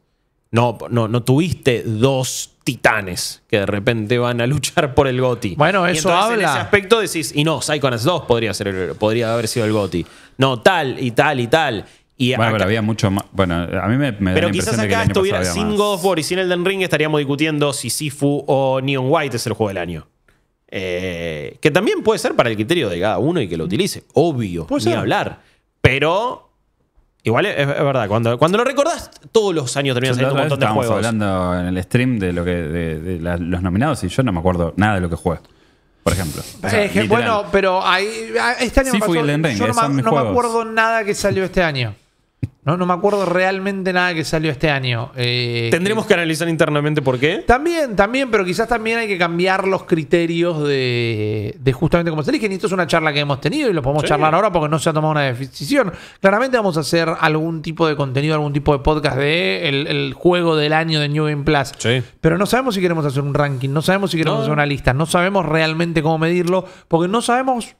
No, no, no tuviste dos titanes que de repente van a luchar por el GOTI.
Bueno,
Y
eso
entonces En
habla.
ese aspecto decís, y no, Psychonauts 2 podría, ser podría haber sido el GOTI. No, tal y tal y tal. Y
Bueno,
acá-
pero había mucho más. Bueno, a mí me, me da
pero
la
quizás
impresión de que el
acá
año
estuviera sin. God of War y sin Elden Ring estaríamos discutiendo si Sifu o Neon White es el juego del año. Eh, que también puede ser para el criterio de cada uno y que lo utilice, obvio,
Puede
ni
ser.
hablar. Pero igual es, es verdad, cuando, cuando lo recordás, todos los años terminan saliendo un montón de
estábamos
juegos.
hablando en el stream de lo que de, de la- los nominados y yo no me acuerdo nada de lo que jugué. Por ejemplo. O sea,
Es que,
literal.
bueno, pero ahí, este año me
Sifu y
pasó-
Elden Ring,
yo no, me, no me acuerdo nada que salió este año. No, no me acuerdo realmente nada que salió este año. Eh,
Tendremos que analizar internamente por qué.
También, también, pero quizás también hay que cambiar los criterios de, de justamente cómo se eligen. Y esto es una charla que hemos tenido y lo podemos
Sí.
charlar ahora porque no se ha tomado una decisión. Claramente vamos a hacer algún tipo de contenido, algún tipo de podcast de el, el juego del año de New Game Plus.
Sí.
Pero no sabemos si queremos hacer un ranking, no sabemos si queremos
No.
hacer una lista, no sabemos realmente cómo medirlo, porque no sabemos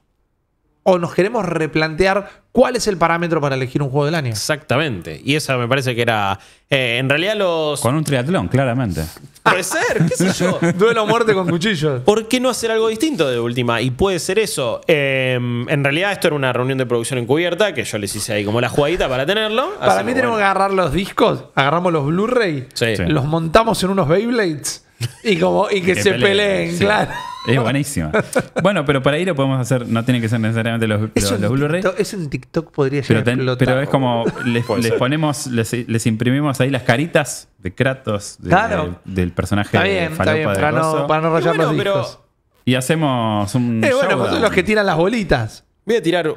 o nos queremos replantear cuál es el parámetro para elegir un juego del año.
Exactamente. Y esa me parece que era. eh, en realidad, los.
Con un triatlón, claramente.
Puede ser, qué sé yo.
Duelo a muerte con cuchillos.
¿Por qué no hacer algo distinto de última? Y puede ser eso. Eh, en realidad, esto era una reunión de producción encubierta que yo les hice ahí como la jugadita para tenerlo.
Para
Así
mí
que,
tenemos que
bueno.
agarrar los discos, agarramos los Blu-ray,
Sí.
Los montamos en unos Beyblades y como y que,
Que
se
peleen,
peleen,
sí.
claro.
Es buenísima. bueno, pero para ahí lo podemos hacer. No tienen que ser necesariamente los,
Eso,
los, Blu-ray.
TikTok, eso en TikTok podría
Pero, ten-
explotar.
pero es como les,
ser.
ponemos, les, les imprimimos ahí las caritas de Kratos, de-
Claro.
del personaje
Está bien, está
falopa
bien,
de
para no, para no
Y
rayar
bueno,
los
pero
discos.
y hacemos un
Eh, bueno, pues son los que tiran las bolitas.
voy a tirar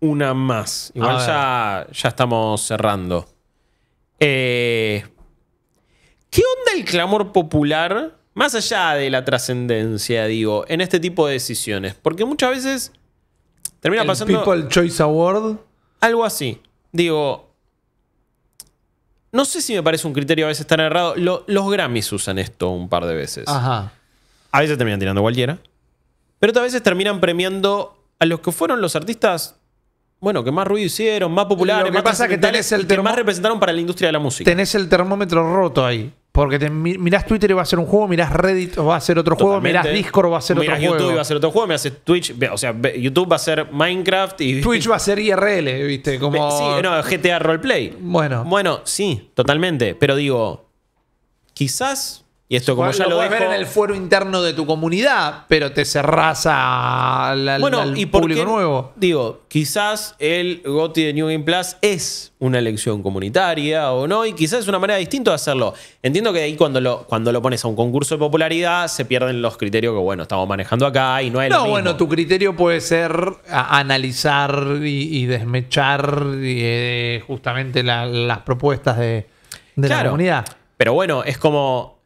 una más. Igual ya, ya estamos cerrando. Eh, ¿Qué onda el clamor popular? Más allá de la trascendencia, digo, en este tipo de decisiones. Porque muchas veces termina
El
pasando.
People Choice Award.
Algo así. Digo. No sé si me parece un criterio a veces tan errado. Lo- los Grammys usan esto un par de veces.
Ajá.
A veces terminan tirando cualquiera. Pero otras veces terminan premiando a los que fueron los artistas. Bueno, que más ruido hicieron, más populares,
Lo que
más
pasa es que tenés el
que más representaron para la industria de la música.
Tenés el termómetro roto ahí. Porque te, mi- mirás Twitter y va a ser un juego, mirás Reddit o va a ser otro juego, mirás Discord o va a ser otro
Mirás
juego.
YouTube y va a ser otro juego, mirás Twitch, o sea, YouTube va a ser Minecraft y
Twitch va a ser IRL, ¿viste? Como...
Sí, no, GTA Roleplay.
Bueno.
Bueno, sí, totalmente. Pero digo, quizás Y esto, como
Bueno,
ya
lo
lo,
puedes
dejo.
ver en el fuero interno de tu comunidad, pero te cerrás al, al-
Bueno,
al
y
público
qué-
nuevo.
Digo, quizás el GOTI de New Game Plus es una elección comunitaria o no, y quizás es una manera distinta de hacerlo. Entiendo que ahí cuando lo, cuando lo pones a un concurso de popularidad se pierden los criterios que, bueno, estamos manejando acá y no es lo
No,
mismo.
bueno, tu criterio puede ser analizar y, y desmechar eh, justamente la- las propuestas de, de la comunidad.
Pero bueno, es como.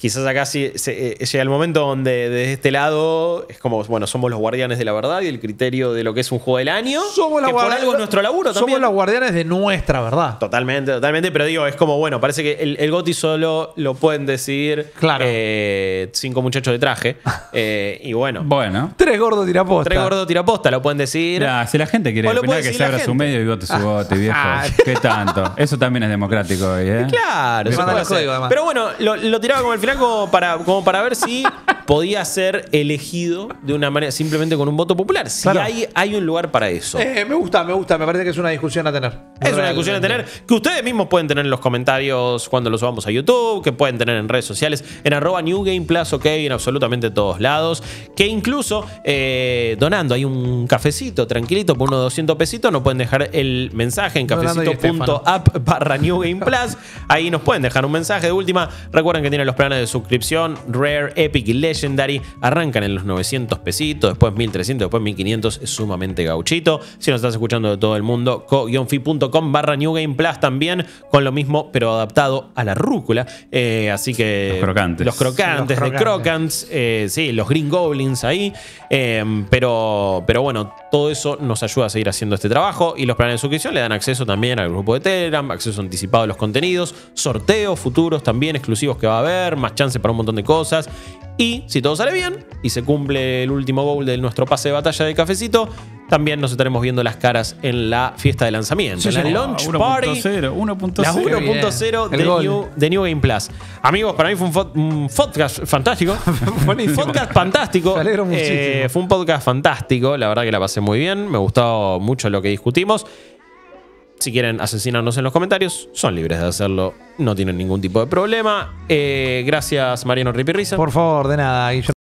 Quizás acá sí se- eh, llega el momento donde desde este lado es como, bueno, somos los guardianes de la verdad y el criterio de lo que es un juego del año.
Somos,
que por algo es nuestro laburo
somos
también.
los guardianes de nuestra verdad.
Totalmente, totalmente, pero digo, es como, bueno, parece que el, el GOTI solo lo pueden decidir
Claro.
eh, cinco muchachos de traje. eh, y bueno,
Bueno.
Tres gordos tiraposta.
tres gordos tiraposta lo pueden decir.
Si la gente quiere
O lo
opinar, que se abra su medio y vote su voto, viejo.
Ah.
¿Qué tanto? Eso también es democrático hoy, ¿eh?
Claro,
el código, además.
Pero bueno, lo, lo tiraba como al final como para, como para ver si podía ser elegido de una manera, simplemente con un voto popular. Si
Claro.
hay, hay un lugar para eso.
Eh, me gusta, me gusta. Me parece que es una discusión a tener.
Es una discusión a tener que ustedes mismos pueden tener en los comentarios cuando lo subamos a YouTube, que pueden tener en redes sociales, en arroba New Game Plus, ok, en absolutamente todos lados. Que incluso eh, donando hay un cafecito tranquilito por unos 200 pesitos, nos pueden dejar el mensaje en cafecito.app barra New Game Plus. Ahí nos pueden dejar un mensaje de última. Recuerden que tienen los planes de suscripción Rare, Epic y Legendary. Arrancan en los 900 pesitos, después 1300, después 1500. Es sumamente gauchito. Si nos estás escuchando de todo el mundo, co-fi.com barra New Game Plus también, con lo mismo, pero adaptado a la rúcula. Eh, así que.
Los crocantes.
Los crocantes
Los
de
crocantes.
Crocants. eh, sí, los Green Goblins ahí. Eh, pero, pero bueno, todo eso nos ayuda a seguir haciendo este trabajo. Y los planes de suscripción le dan acceso también al grupo de Telegram, acceso anticipado a los contenidos, sorteos futuros también exclusivos que va a haber, más chance para un montón de cosas. Y si todo sale bien y se cumple el último goal de nuestro pase de batalla de cafecito, también nos estaremos viendo las caras en la fiesta de lanzamiento, en la launch party.
1.0, 1.0.
La
Qué bien.
1.0
El
de. New, de New Game Plus. Amigos, para mí fue un, podcast fantástico. Podcast fantástico.
Me alegro muchísimo.
Eh, fue un podcast fantástico. La verdad que la pasé muy bien. Me gustó mucho lo que discutimos. Si quieren asesinarnos en los comentarios, son libres de hacerlo. No tienen ningún tipo de problema. Eh, gracias, Mariano Ripirriza.
Por favor, de nada, Guillermo.